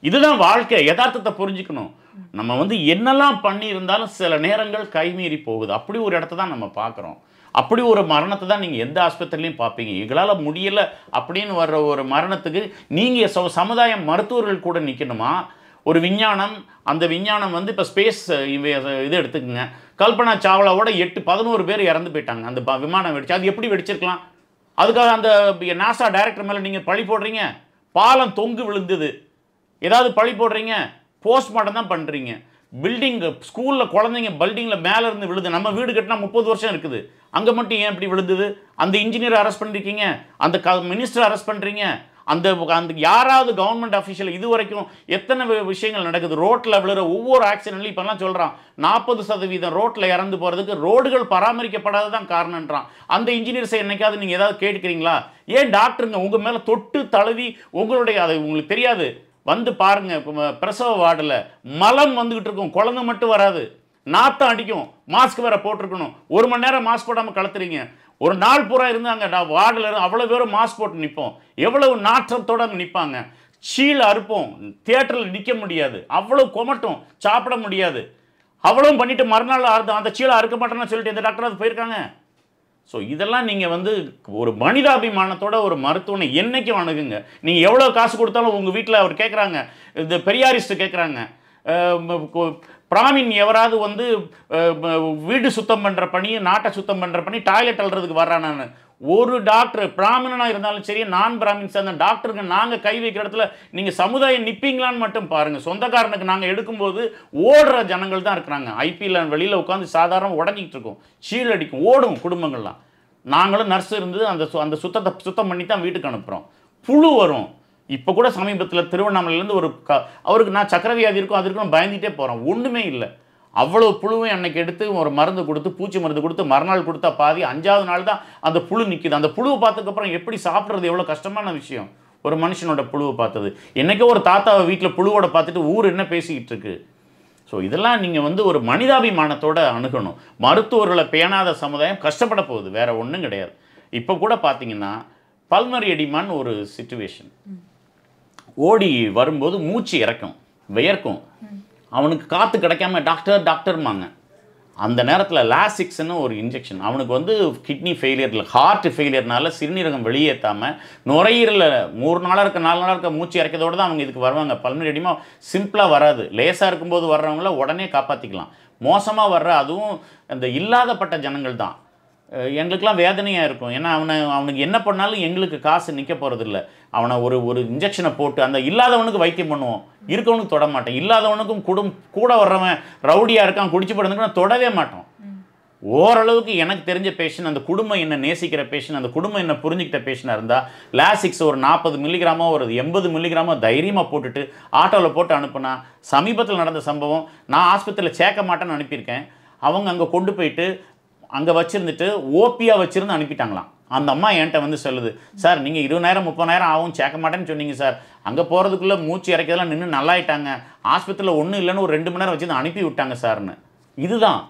இதுதான் வாழ்க்கை. யதார்த்தத்தை புரிஞ்சுக்கணும். நம்ம வந்து என்னெல்லாம் பண்ணியிருந்தாலும் சில நேரங்கள் கைமீறி போகுது. அப்படி ஒரு இடத்த தான் நம்ம பார்க்குறோம். அப்படி ஒரு மரணத்தை தான் நீங்கள் எந்த ஆஸ்பத்திரிலையும் பார்ப்பீங்க. எங்களால் முடியல அப்படின்னு வர்ற ஒரு மரணத்துக்கு நீங்கள் ச சமுதாய மருத்துவர்கள் கூட நிற்கணுமா ஒரு விஞ்ஞானம் அந்த விஞ்ஞானம் வந்து இப்போ ஸ்பேஸ் இது எடுத்துக்கோங்க. கல்பனா சாவ்லாவோட எட்டு பதினோரு பேர் இறந்து போயிட்டாங்க. அந்த ப- விமானம் வெடிச்சு அது எப்படி வெடிச்சிருக்கலாம்? அதுக்காக அந்த நாசா டைரக்டர் மேலே நீங்கள் பழி போடுறீங்க. பாலம் தொங்கு விழுந்தது. ஏதாவது பழி போடுறீங்க? போஸ்ட்மார்ட்டம் தான் பண்ணுறீங்க பில்டிங் ஸ்கூலில் குழந்தைங்க பில்டிங்கில் மேலே இருந்து விழுது. நம்ம வீடு கட்டினா முப்பது வருஷம் இருக்குது. அங்கே மட்டும் ஏன் இப்படி விழுந்தது? அந்த இன்ஜினியர் அரெஸ்ட் பண்ணியிருக்கீங்க அந்த க மினிஸ்டர் அரெஸ்ட் பண்ணுறீங்க அந்த அந்த யாராவது கவர்மெண்ட் அஃபிஷியல் இது வரைக்கும் எத்தனை விஷயங்கள் நடக்குது? ரோட்டில் விழுற ஒவ்வொரு ஆக்சிடென்ட்லையும் இப்போல்லாம் சொல்கிறான் நாற்பது சதவீதம் ரோட்டில் இறந்து போகிறதுக்கு ரோடுகள் பராமரிக்கப்படாத தான் காரணன்றான். அந்த இன்ஜினியர்ஸை என்னைக்காவது நீங்கள் ஏதாவது கேட்குறீங்களா ஏன் டாக்டருங்க உங்கள் மேலே தொட்டு தழுவி உங்களுடைய அது உங்களுக்கு தெரியாது. வந்து பாருங்க பிரசவ வார்டில் மலம் வந்துகிட்டு இருக்கும். குழந்தை மட்டும் வராது. நாத்தம் அடிக்கும். மாஸ்க் வேற போட்டிருக்கணும். ஒரு மணி நேரம் மாஸ்க் போடாமல் கலத்துறீங்க. ஒரு நாள் பூரா இருந்தாங்க. நான் வார்டில் இருந்து அவ்வளோ பேரும் மாஸ்க் போட்டு நிற்போம் எவ்வளவு நாற்றத்தோடு அங்கே நிற்பாங்க சீல் அறுப்போம். தியேட்டரில் நிற்க முடியாது. அவ்வளோ கொமட்டும். சாப்பிட முடியாது. அவ்வளோ பண்ணிவிட்டு மறுநாள் அந்த சீலை அறுக்க மாட்டேன்னு சொல்லிட்டு இந்த டாக்டர் அது போயிருக்காங்க. ஸோ இதெல்லாம் நீங்கள் வந்து ஒரு மனிதாபிமானத்தோட ஒரு மருத்துவனை என்னைக்கும் அணுகுங்க. நீங்கள் எவ்வளோ காசு கொடுத்தாலும் உங்கள் வீட்டில் அவர் கேட்குறாங்க இந்த பெரியாரிஸ்ட் கேட்குறாங்க பிராமின் எவராவது வந்து வீடு சுத்தம் பண்ணுற பணி நாட்டை சுத்தம் பண்ணுற பணி டாய்லெட் அல்றதுக்கு வர்றானான்னு ஒரு டாக்டர் பிராமணனாக இருந்தாலும் சரி நான் பிராமின்ஸ் அந்த டாக்டருக்கு நாங்கள் கை வைக்கிற இடத்துல நீங்கள் சமுதாயம் நிற்பீங்களான்னு மட்டும் பாருங்கள் சொந்தக்காரனுக்கு நாங்கள் எடுக்கும்போது ஓடுற ஜனங்கள் தான் இருக்கிறாங்க. ஐபிஎல் வெளியில் உட்காந்து சாதாரண உடஞ்சிக்கிட்டு இருக்கோம். சீல் அடிக்கும் ஓடும் குடும்பங்கள்லாம். நாங்களும் நர்ஸ் இருந்து அந்த சு- அந்த சுத்தத்தை சுத்தம் பண்ணி தான் வீட்டுக்கு அனுப்புகிறோம் புழு வரும். இப்போ கூட சமீபத்தில் திருவண்ணாமலையிலேருந்து ஒரு க அவருக்கு நான் சக்கரவியாதி இருக்கும் அது இருக்கும் பயந்துகிட்டே போகிறோம் ஒன்றுமே இல்லை. அவ்வளோ புழுவையும் அன்னைக்கு எடுத்து ஒரு மருந்து கொடுத்து பூச்சி மருந்து கொடுத்து மறுநாள் கொடுத்தா பாதி அஞ்சாவது நாள் தான் அந்த புழு நிற்கிது அந்த புழுவை பார்த்ததுக்கப்புறம் எப்படி சாப்பிட்றது எவ்வளோ கஷ்டமான விஷயம்? ஒரு மனுஷனோட புழுவை பார்த்தது. என்னைக்கோ ஒரு தாத்தாவை வீட்டில் புழுவோட பார்த்துட்டு ஊர் என்ன பேசிக்கிட்டு இருக்கு? ஸோ இதெல்லாம் நீங்கள் வந்து ஒரு மனிதாபிமானத்தோட அணுகணும். மருத்துவர்களை பேணாத சமுதாயம் கஷ்டப்பட போகுது. வேற ஒன்றும் கிடையாது. இப்போ கூட பார்த்தீங்கன்னா பல்மரி எடிமான்னு ஒரு சுச்சுவேஷன் ஓடி வரும்போது மூச்சு இறக்கும் வியர்க்கும். அவனுக்கு காற்று கிடைக்காம டாக்டர் டாக்டர்மாங்க அந்த நேரத்தில் லாசிக்ஸ்னு ஒரு இன்ஜெக்ஷன் அவனுக்கு வந்து கிட்னி ஃபெயிலியர் ஹார்ட் ஃபெயிலியர்னால சிறுநீரகம் வெளியேற்றாமல் நுரையீரலில் மூணு நாளாக இருக்க நாலு நாளாக இருக்க மூச்சு இறக்கிறதோட தான் அவங்க இதுக்கு வருவாங்க. பல்மனரி எடிமா சிம்பிளாக வராது. லேசாக இருக்கும்போது வர்றவங்கள உடனே காப்பாற்றிக்கலாம் மோசமாக வர்ற அதுவும் அந்த இல்லாதப்பட்ட ஜனங்கள் தான். எங்களுக்கெலாம் எங்களுக்கெல்லாம் வேதனையாக இருக்கும். ஏன்னா அவனை அவனுக்கு என்ன பண்ணாலும் எங்களுக்கு காசு நிற்க போகிறதில்ல அவனை ஒரு ஒரு இன்ஜெக்ஷனை போட்டு அந்த இல்லாதவனுக்கு வைத்தியம் பண்ணுவோம். இருக்கவனுக்கு தொட மாட்டேன். இல்லாதவனுக்கும் குடும் கூட வர்றவன் ரவுடியாக இருக்கான் குடிச்சு படுறதுக்கு நான் தொடவே மாட்டோம். ஓரளவுக்கு எனக்கு தெரிஞ்ச பேஷண்ட் அந்த குடும்பம் என்ன நேசிக்கிற பேஷண்ட் அந்த குடும்பம் என்ன புரிஞ்சுக்கிட்ட பேஷண்டாக இருந்தால் லாசிக்ஸ் ஒரு நாற்பது மில்லிகிராமோ ஒரு எண்பது மில்லிகிராமோ தைரியமாக போட்டுட்டு ஆட்டோவில் போட்டு அனுப்புனா சமீபத்தில் நடந்த சம்பவம் நான் ஆஸ்பத்திரியில் சேர்க்க மாட்டேன்னு அனுப்பியிருக்கேன். அவங்க அங்கே கொண்டு போயிட்டு அங்கே வச்சுருந்துட்டு ஓபியாக வச்சுருந்து அனுப்பிட்டாங்களாம். அந்த அம்மா என்கிட்ட வந்து சொல்லுது சார் நீங்கள் இருபதாயிரம் முப்பதாயிரம் ஆகும் சேர்க்க மாட்டேன்னு சொன்னீங்க சார். அங்கே போகிறதுக்குள்ளே மூச்சு இறக்கிறதெல்லாம் நின்று நல்லாயிட்டாங்க. ஆஸ்பத்திரியில் ஒன்றும் இல்லைன்னு ஒரு ரெண்டு மணி நேரம் வச்சு அனுப்பி விட்டாங்க சார்னு. இதுதான்.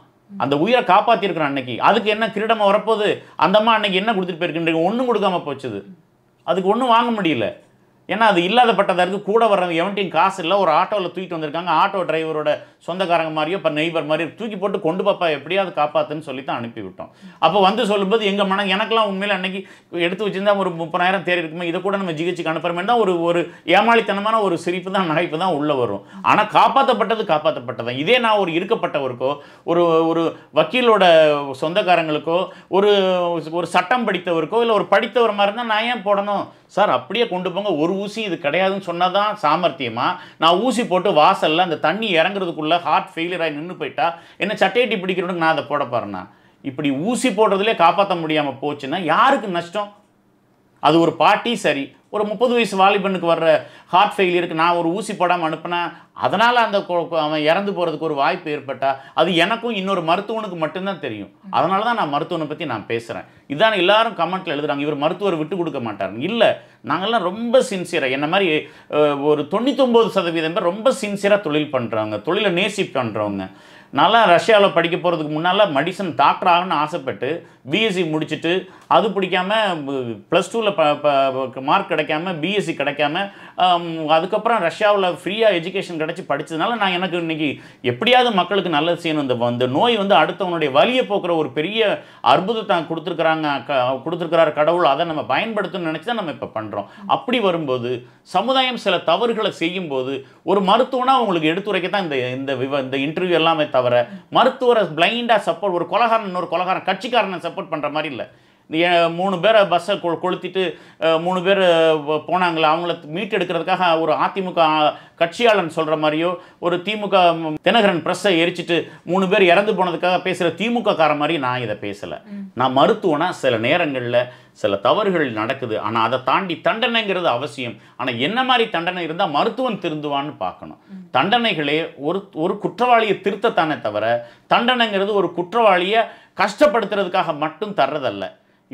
அந்த உயிரை காப்பாற்றிருக்கிறோம் அன்னைக்கு. அதுக்கு என்ன கிரீடமாக வரப்போகுது? அந்த அம்மா அன்னைக்கு என்ன கொடுத்துட்டு போயிருக்குன்றீங்க? ஒன்றும் கொடுக்காம போச்சுது. அதுக்கு ஒன்றும் வாங்க முடியல. ஏன்னா அது இல்லாத இருக்கு கூட வர்றவங்க எவன்ட்டையும் காசு இல்லை. ஒரு ஆட்டோவில் தூக்கிட்டு வந்திருக்காங்க. ஆட்டோ டிரைவரோட சொந்தக்காரங்க மாதிரியோ இப்போ நெய்பர் மாதிரி தூக்கி போட்டு கொண்டு பாப்பா எப்படியாவது காப்பாத்துன்னு சொல்லி தான் அனுப்பிவிட்டோம். அப்போ வந்து சொல்லும்போது எங்கள் மனம் எனக்கெல்லாம் உண்மையில் அன்னைக்கு எடுத்து வச்சிருந்தா ஒரு முப்பதாயிரம் தேர் இருக்குமே? இதை கூட நம்ம ஜிகிச்சுக்கு அனுப்புறமே தான் ஒரு ஒரு ஏமாளித்தனமான ஒரு சிரிப்பு தான் நகைப்பு தான் உள்ளே வரும். ஆனால் காப்பாற்றப்பட்டது காப்பாற்றப்பட்டதான் இதே நான் ஒரு இருக்கப்பட்டவருக்கோ ஒரு ஒரு வக்கீலோட சொந்தக்காரங்களுக்கோ ஒரு ஒரு சட்டம் படித்தவருக்கோ இல்லை ஒரு படித்தவர் மாதிரி இருந்தால் நான் ஏன் போடணும்? சார் அப்படியே கொண்டு போங்க. ஒரு ஊசி இது கிடையாதுன்னு சொன்னால் தான் சாமர்த்தியமாக நான் ஊசி போட்டு வாசலில் அந்த தண்ணி இறங்குறதுக்குள்ளே ஹார்ட் ஃபெயிலியர் ஆகி நின்று போயிட்டா என்ன சட்டையட்டி பிடிக்கிறவனுக்கு நான் அதை போட போகிறேன்னா இப்படி ஊசி போடுறதுலே காப்பாற்ற முடியாமல் போச்சுன்னா யாருக்கு நஷ்டம்? அது ஒரு பாட்டி சரி. ஒரு முப்பது வயசு வாலிபனுக்கு வர்ற ஹார்ட் ஃபெயிலியருக்கு நான் ஒரு ஊசி போடாமல் அனுப்பினேன் அதனால் அந்த அவன் இறந்து போகிறதுக்கு ஒரு வாய்ப்பு ஏற்பட்டால் அது எனக்கும் இன்னொரு மருத்துவனுக்கு மட்டும்தான் தெரியும். அதனால தான் நான் மருத்துவனை பற்றி நான் பேசுகிறேன் இதான் எல்லாரும் கமெண்ட்டில் எழுதுறாங்க. இவர் மருத்துவர் விட்டு கொடுக்க மாட்டார். இல்லை நாங்கள்லாம் ரொம்ப சின்சியராக என்ன மாதிரி ஒரு தொண்ணூத்தொம்பது சதவீதம் பேர் ரொம்ப சின்சியராக தொழில் பண்ணுறவங்க தொழிலை நேசி பண்ணுறவங்க நல்லா ரஷ்யாவில் படிக்க போகிறதுக்கு முன்னால் மெடிசன் டாக்டர் ஆகணும்னு ஆசைப்பட்டு பிஎஸ்சி முடிச்சுட்டு அது பிடிக்காம ப்ளஸ் டூவில் ப மார்க் கிடைக்காம பிஎஸ்சி கிடைக்காம அதுக்கப்புறம் ரஷ்யாவில் ஃப்ரீயாக எஜுகேஷன் கிடச்சி படித்ததுனால நான் எனக்கு இன்னைக்கு எப்படியாவது மக்களுக்கு நல்லது செய்யணும். இந்த வந்து நோய் வந்து அடுத்தவனுடைய வலியை போக்குற ஒரு பெரிய அற்புதத்தை கொடுத்துருக்குறாங்க க கொடுத்துருக்கிறார் கடவுள். அதை நம்ம பயன்படுத்தணும்னு நினச்சி தான் நம்ம இப்போ பண்ணுறோம் அப்படி வரும்போது சமுதாயம் சில தவறுகளை செய்யும்போது ஒரு மருத்துவனாக உங்களுக்கு எடுத்துரைக்க தான் இந்த இந்த விவ இந்த இன்டர்வியூ எல்லாமே தவிர மருத்துவரை பிளைண்டாக சப்போர்ட் ஒரு கொலகாரன் இன்னொரு கொலகாரன் கட்சிக்காரனை சப்போர்ட் பண்ணுற மாதிரி இல்லை. மூணு பேரை பஸ்ஸை கொ கொளுத்திட்டு மூணு பேர் போனாங்களே? அவங்கள மீட் எடுக்கிறதுக்காக ஒரு அதிமுக கட்சியாளன் சொல்கிற மாதிரியோ ஒரு திமுக தினகரன் ப்ரெஸ்ஸை எரிச்சிட்டு மூணு பேர் இறந்து போனதுக்காக பேசுகிற திமுக கார மாதிரி நான் இதை பேசலை. நான் மருத்துவனா? சில நேரங்களில் சில தவறுகள் நடக்குது. ஆனால் அதை தாண்டி தண்டனைங்கிறது அவசியம். ஆனால் என்ன மாதிரி தண்டனை இருந்தால் மருத்துவன் திருந்துவான்னு பார்க்கணும். தண்டனைகளே ஒரு ஒரு குற்றவாளியை திருத்தத்தானே தவிர தண்டனைங்கிறது ஒரு குற்றவாளியை கஷ்டப்படுத்துறதுக்காக மட்டும் தர்றதல்ல.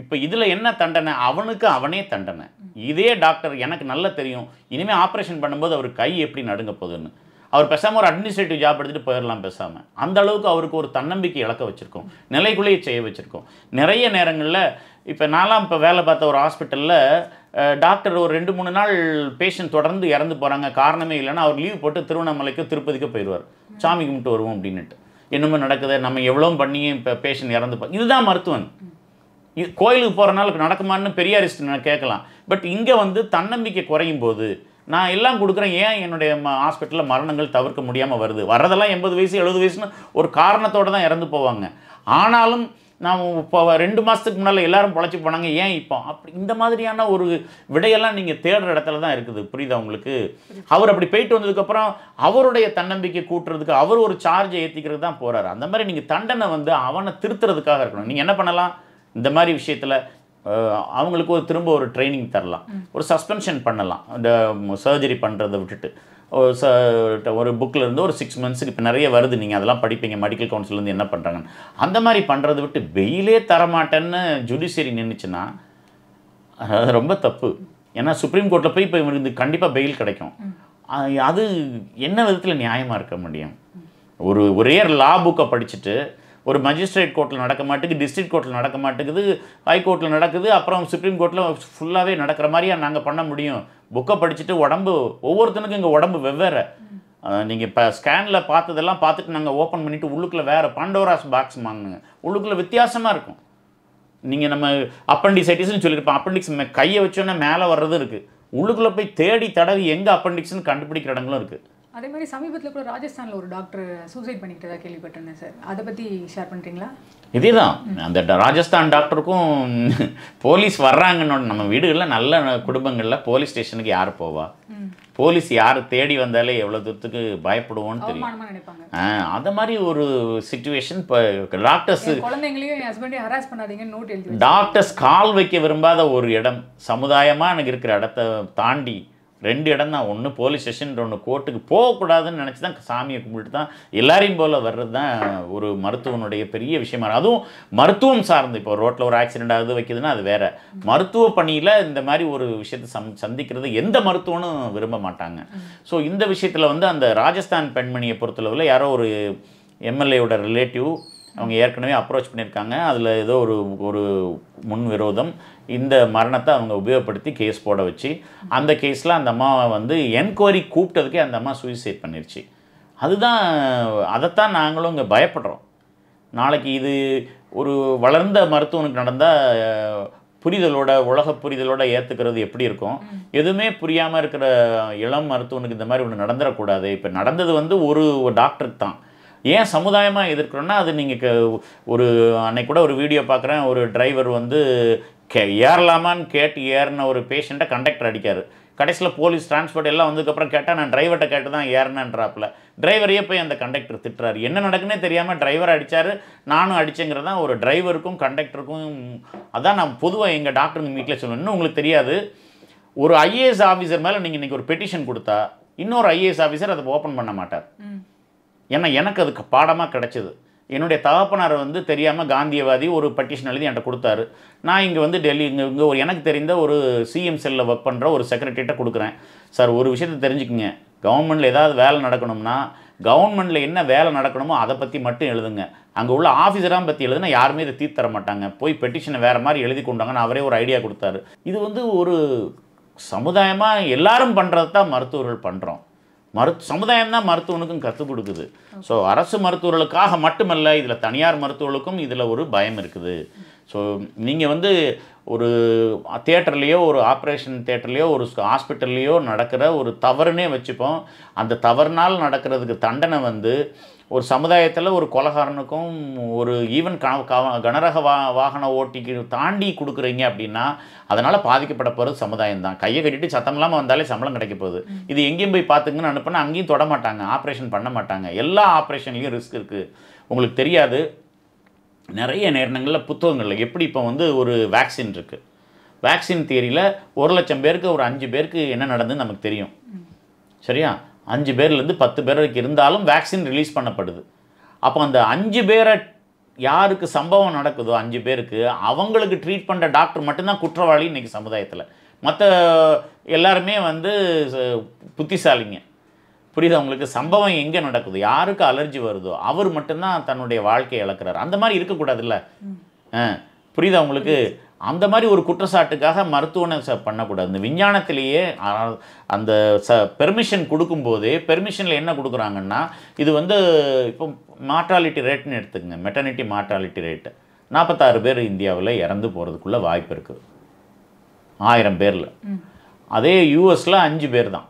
இப்போ இதில் என்ன தண்டனை? அவனுக்கு அவனே தண்டனை. இதே டாக்டர் எனக்கு நல்லா தெரியும். இனிமேல் ஆப்ரேஷன் பண்ணும்போது அவர் கை எப்படி நடுங்க போகுதுன்னு. அவர் பேசாமல் ஒரு அட்மினிஸ்ட்ரேட்டிவ் ஜாப் எடுத்துகிட்டு போயிடலாம் பேசாமல் அந்த அளவுக்கு அவருக்கு ஒரு தன்னம்பிக்கை இழக்க வச்சுருக்கோம். நிலைக்குள்ளேயே செய்ய வச்சுருக்கோம். நிறைய நேரங்களில் இப்போ நான்லாம் இப்போ வேலை பார்த்த ஒரு ஹாஸ்பிட்டலில் டாக்டர் ஒரு ரெண்டு மூணு நாள் பேஷண்ட் தொடர்ந்து இறந்து போகிறாங்க காரணமே இல்லைன்னா அவர் லீவ் போட்டு திருவண்ணாமலைக்கோ திருப்பதிக்கோ போயிடுவார். சாமி கும்பிட்டு வருவோம் அப்படின்னுட்டு. என்னமோ நடக்குது நம்ம எவ்வளோ பண்ணியும் இப்போ பேஷண்ட் இறந்து இதுதான் மருத்துவன். இது கோயிலுக்கு போகிறனால நடக்குமான்னு பெரியாரிஸ்ட் நான் கேட்கலாம். பட் இங்கே வந்து தன்னம்பிக்கை குறையும் போது நான் எல்லாம் கொடுக்குறேன் ஏன் என்னுடைய ஹாஸ்பிட்டலில் மரணங்கள் தவிர்க்க முடியாமல் வருது? வர்றதெல்லாம் எண்பது வயசு எழுபது வயசுன்னு ஒரு காரணத்தோடு தான் இறந்து போவாங்க. ஆனாலும் நான் இப்போ ரெண்டு மாதத்துக்கு முன்னால் எல்லாரும் பொழைச்சி போனாங்க ஏன் இப்போ? அப்படி இந்த மாதிரியான ஒரு விடையெல்லாம் நீங்கள் தேடுற இடத்துல தான் இருக்குது. புரியுதா உங்களுக்கு? அவர் அப்படி போயிட்டு வந்ததுக்கப்புறம் அவருடைய தன்னம்பிக்கை கூட்டுறதுக்கு அவர் ஒரு சார்ஜை ஏற்றிக்கிறது தான் போகிறாரு அந்த மாதிரி நீங்கள் தண்டனை வந்து அவனை திருத்துறதுக்காக இருக்கணும். நீங்கள் என்ன பண்ணலாம்? இந்த மாதிரி விஷயத்தில் அவங்களுக்கு ஒரு திரும்ப ஒரு ட்ரைனிங் தரலாம். ஒரு சஸ்பென்ஷன் பண்ணலாம். இந்த சர்ஜரி பண்ணுறதை விட்டுட்டு. ஒரு ச- ஒரு இருந்து ஒரு சிக்ஸ் மந்த்ஸுக்கு இப்போ நிறைய வருது. நீங்கள் அதெல்லாம் படிப்பீங்க. மெடிக்கல் கவுன்சிலேருந்து என்ன பண்ணுறாங்கன்னு அந்த மாதிரி பண்ணுறதை விட்டு பெயிலே தரமாட்டேன்னு ஜுடிஷியரி நின்றுச்சுன்னா அது ரொம்ப தப்பு. ஏன்னா சுப்ரீம் கோர்ட்டில் போய் இப்போ இவருக்கு கண்டிப்பாக பெயில் கிடைக்கும். அது என்ன விதத்தில் நியாயமாக இருக்க முடியும்? ஒரு ஒரே லா புக்கை படிச்சுட்டு ஒரு மஜிஸ்ட்ரேட் கோர்ட்டில் நடக்க மாட்டேங்குது டிஸ்ட்ரிக்ட் கோர்ட்டில் நடக்க மாட்டேங்குது ஹை கோர்ட்டில் நடக்குது அப்புறம் சுப்ரீம் கோர்ட்டில் ஃபுல்லாகவே நடக்கிற மாதிரியா நாங்கள் பண்ண முடியும்? புக்கை படிச்சுட்டு உடம்பு ஒவ்வொருத்தனுக்கும் இங்கே உடம்பு வெவ்வேறு. நீங்கள் இப்போ ஸ்கேனில் பார்த்ததெல்லாம் பார்த்துட்டு நாங்கள் ஓப்பன் பண்ணிவிட்டு உள்ளுக்குள்ளே வேறு பாண்டோராஸ் பாக்ஸ் வாங்கினுங்க உள்ளுக்குள்ளே வித்தியாசமாக இருக்கும். நீங்கள் நம்ம அப்பண்டிசைட்டிஸ்னு சொல்லியிருப்போம். அப்பண்டிக்ஸ் கையை வச்சோன்னே மேலே வர்றதும் இருக்குது உள்ளுக்குள்ளே போய் தேடி தடவி எங்கே அப்பண்டிக்ஸ்னு கண்டுபிடிக்கிற இடங்களும் இருக்குது அதே மாதிரி சமீபத்தில் கூட ராஜஸ்தானில் ஒரு டாக்டர் சூசைட் பண்ணிக்கிட்டதா கேள்விப்பட்டிருந்தேன் சார். அதை பற்றி ஷேர் பண்ணுறீங்களா இதே தான் அந்த ராஜஸ்தான் டாக்டருக்கும் போலீஸ் வர்றாங்கன்னு நம்ம வீடுகளில் நல்ல குடும்பங்களில் போலீஸ் ஸ்டேஷனுக்கு யார் போவா? போலீஸ் யார் தேடி வந்தாலே எவ்வளோ தூரத்துக்கு பயப்படுவோன்னு தெரியும். அந்த மாதிரி ஒரு சுச்சுவேஷன் இப்போ டாக்டர்ஸ் குழந்தைங்களையும் டாக்டர்ஸ் கால் வைக்க விரும்பாத ஒரு இடம் சமுதாயமாக எனக்கு இருக்கிற இடத்த தாண்டி ரெண்டு இடம் தான். ஒன்று போலீஸ் ஸ்டேஷன் ஒன்று கோர்ட்டுக்கு போகக்கூடாதுன்னு நினச்சி தான் சாமியை கும்பிட்டு தான் எல்லாரையும் போல் வர்றது தான் ஒரு மருத்துவனுடைய பெரிய விஷயமா. அதுவும் மருத்துவம் சார்ந்து. இப்போ ரோட்டில் ஒரு ஆக்சிடென்ட் ஆகுது வைக்குதுன்னா அது வேற. மருத்துவ பணியில் இந்த மாதிரி ஒரு விஷயத்தை சம் சந்திக்கிறது எந்த மருத்துவனும் விரும்ப மாட்டாங்க. ஸோ இந்த விஷயத்தில் வந்து அந்த ராஜஸ்தான் பெண்மணியை பொறுத்தளவில் யாரோ ஒரு எம்எல்ஏவோட ரிலேட்டிவ் அவங்க ஏற்கனவே அப்ரோச் பண்ணியிருக்காங்க. அதில் ஏதோ ஒரு ஒரு முன் விரோதம். இந்த மரணத்தை அவங்க உபயோகப்படுத்தி கேஸ் போட வச்சு அந்த கேஸில் அந்த அம்மாவை வந்து என்கொயரி கூப்பிட்டதுக்கே அந்த அம்மா சூசைட் பண்ணிருச்சு. அதுதான் அதைத்தான் நாங்களும் இங்கே பயப்படுறோம். நாளைக்கு இது ஒரு வளர்ந்த மருத்துவனுக்கு நடந்தால் புரிதலோட உலக புரிதலோட ஏற்றுக்கிறது எப்படி இருக்கும்? எதுவுமே புரியாமல் இருக்கிற இளம் மருத்துவனுக்கு இந்த மாதிரி ஒன்று நடந்துடக்கூடாது இப்போ நடந்தது வந்து ஒரு டாக்டருக்கு தான். ஏன் சமுதாயமாக எதிர்க்கிறோன்னா அது நீங்கள் ஒரு அன்னைக்கு கூட ஒரு வீடியோ பார்க்குறேன் ஒரு டிரைவர் வந்து கே ஏறலாமான்னு கேட்டு ஏறின ஒரு பேஷண்ட்டை கண்டக்டர் அடிக்கார். கடைசியில் போலீஸ் டிரான்ஸ்போர்ட் எல்லாம் வந்ததுக்கப்புறம் கேட்டால் நான் டிரைவர்கிட்ட கேட்டு தான் ஏறினேன்றாப்பில். டிரைவரையே போய் அந்த கண்டக்டர் திட்டுறாரு. என்ன நடக்குன்னே தெரியாமல் டிரைவர் அடித்தார் நானும் அடித்தேங்கிறது தான் ஒரு டிரைவருக்கும் கண்டக்டருக்கும் அதான் நான் பொதுவாக எங்கள் டாக்டருங்க வீட்டில் சொல்லணும் இன்னும் உங்களுக்கு தெரியாது. ஒரு ஐஏஎஸ் ஆஃபீஸர் மேலே நீங்கள் இன்றைக்கி ஒரு பெட்டிஷன் கொடுத்தா இன்னொரு ஐஏஎஸ் ஆஃபீஸர் அதை ஓப்பன் பண்ண மாட்டார். ஏன்னா எனக்கு அதுக்கு பாடமாக கிடச்சிது. என்னுடைய தகப்பனார் வந்து தெரியாமல் காந்தியவாதி ஒரு பட்டிஷன் எழுதி என்கிட்ட கொடுத்தாரு. நான் இங்கே வந்து டெல்லி இங்கே இங்கே ஒரு எனக்கு தெரிந்த ஒரு சிஎம் செல்லில் ஒர்க் பண்ணுற ஒரு செக்ரட்டரிட்ட கொடுக்குறேன். சார் ஒரு விஷயத்தை தெரிஞ்சுக்குங்க. கவர்மெண்ட்டில் ஏதாவது வேலை நடக்கணும்னா கவர்மெண்ட்டில் என்ன வேலை நடக்கணுமோ அதை பற்றி மட்டும் எழுதுங்க. அங்கே உள்ள ஆஃபீஸராக பற்றி எழுதுனா யாருமே இதை தீர்த்து தர மாட்டாங்க. போய் பெட்டிஷனை வேறு மாதிரி எழுதி கொண்டாங்கன்னு அவரே ஒரு ஐடியா கொடுத்தாரு. இது வந்து ஒரு சமுதாயமாக எல்லாரும் பண்ணுறது தான் மருத்துவர்கள் பண்ணுறோம் மருத் சமுதாயம் தான் மருத்துவனுக்கும் கற்றுக் கொடுக்குது. ஸோ அரசு மருத்துவர்களுக்காக மட்டுமல்ல இதில் தனியார் மருத்துவர்களுக்கும் இதில் ஒரு பயம் இருக்குது. ஸோ நீங்கள் வந்து ஒரு தேட்டர்லேயோ ஒரு ஆப்ரேஷன் தேட்டர்லேயோ ஒரு ஹாஸ்பிட்டல்லையோ நடக்கிற ஒரு தவறுனே வச்சுப்போம். அந்த தவறுனால் நடக்கிறதுக்கு தண்டனை வந்து ஒரு சமுதாயத்தில் ஒரு கொலகாரனுக்கும் ஒரு ஈவன் கனரக வா வாகன ஓட்டிக்கு தாண்டி கொடுக்குறீங்க அப்படின்னா அதனால் பாதிக்கப்பட போகிறது சமுதாயம் தான் கையை கட்டிட்டு சத்தம் இல்லாமல் வந்தாலே சம்பளம் கிடைக்க போகுது. இது எங்கேயும் போய் பார்த்துங்கன்னு அனுப்புனா அங்கேயும் தொட மாட்டாங்க. ஆப்ரேஷன் பண்ண மாட்டாங்க. எல்லா ஆப்ரேஷன்லேயும் ரிஸ்க் இருக்குது உங்களுக்கு தெரியாது. நிறைய நேரங்களில் புத்தகங்களில் எப்படி இப்போ வந்து ஒரு வேக்சின் இருக்குது வேக்சின் தியரியில் ஒரு லட்சம் பேருக்கு ஒரு அஞ்சு பேருக்கு என்ன நடந்ததுன்னு நமக்கு தெரியும். சரியா? அஞ்சு பேர்லேருந்து பத்து பேர் வரைக்கும் இருந்தாலும் வேக்சின் ரிலீஸ் பண்ணப்படுது. அப்போ அந்த அஞ்சு பேரை யாருக்கு சம்பவம் நடக்குதோ அஞ்சு பேருக்கு அவங்களுக்கு ட்ரீட் பண்ணுற டாக்டர் மட்டும்தான் குற்றவாளி இன்னைக்கு சமுதாயத்தில். மற்ற எல்லாருமே வந்து புத்திசாலிங்க. புரியுதா உங்களுக்கு? சம்பவம் எங்கே நடக்குது? யாருக்கு அலர்ஜி வருதோ அவர் மட்டும்தான் தன்னுடைய வாழ்க்கையை இழக்கிறார். அந்த மாதிரி இருக்கக்கூடாதுல்ல? ஆ புரியுதா உங்களுக்கு? அந்த மாதிரி ஒரு குற்றச்சாட்டுக்காக மருத்துவனை ச பண்ணக்கூடாது. இந்த விஞ்ஞானத்திலேயே அந்த ச பெர்மிஷன் கொடுக்கும்போதே பெர்மிஷனில் என்ன கொடுக்குறாங்கன்னா இது வந்து இப்போ மார்ட்டாலிட்டி ரேட்னு எடுத்துக்கங்க. மெட்டர்னிட்டி மார்ட்டாலிட்டி ரேட்டு நாற்பத்தாறு பேர் இந்தியாவில் இறந்து போகிறதுக்குள்ள வாய்ப்பு இருக்குது ஆயிரம் பேரில். அதே யூஎஸில் அஞ்சு பேர் தான்.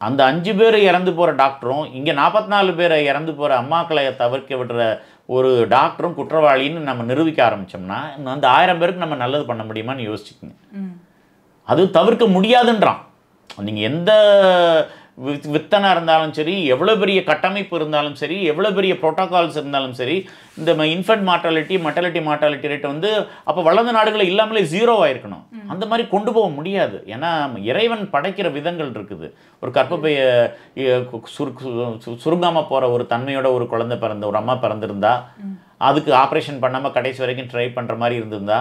அந்த அஞ்சு பேர் இறந்து போகிற டாக்டரும் இங்கே நாற்பத்தி நாலு பேரை இறந்து போகிற அம்மாக்களை தவிர்க்க விடுற ஒரு டாக்டரும் குற்றவாளின்னு நம்ம நிரூபிக்க ஆரம்பித்தோம்னா அந்த ஆயிரம் பேருக்கு நம்ம நல்லது பண்ண முடியுமான்னு யோசிச்சுக்கோங்க. அது தவிர்க்க முடியாதுன்றான். நீங்கள் எந்த வித் வித்தனாக இருந்தாலும் சரி எவ்வளோ பெரிய கட்டமைப்பு இருந்தாலும் சரி எவ்வளோ பெரிய ப்ரோட்டோகால்ஸ் இருந்தாலும் சரி இந்த இன்ஃபென்ட் மர்டாலிட்டி மார்ட்டாலிட்டி ரேட் வந்து அப்போ வளர்ந்த நாடுகளில் இல்லாமலே ஜீரோ ஆயிருக்கணும். அந்த மாதிரி கொண்டு போக முடியாது. ஏன்னா இறைவன் படைக்கிற விதங்கள் இருக்குது. ஒரு கர்ப்பப்பைய சுருங்காமல் போகிற ஒரு தன்மையோட ஒரு குழந்தை பிறந்த ஒரு அம்மா பிறந்திருந்தா அதுக்கு ஆப்ரேஷன் பண்ணாமல் கடைசி வரைக்கும் ட்ரை பண்ணுற மாதிரி இருந்திருந்தா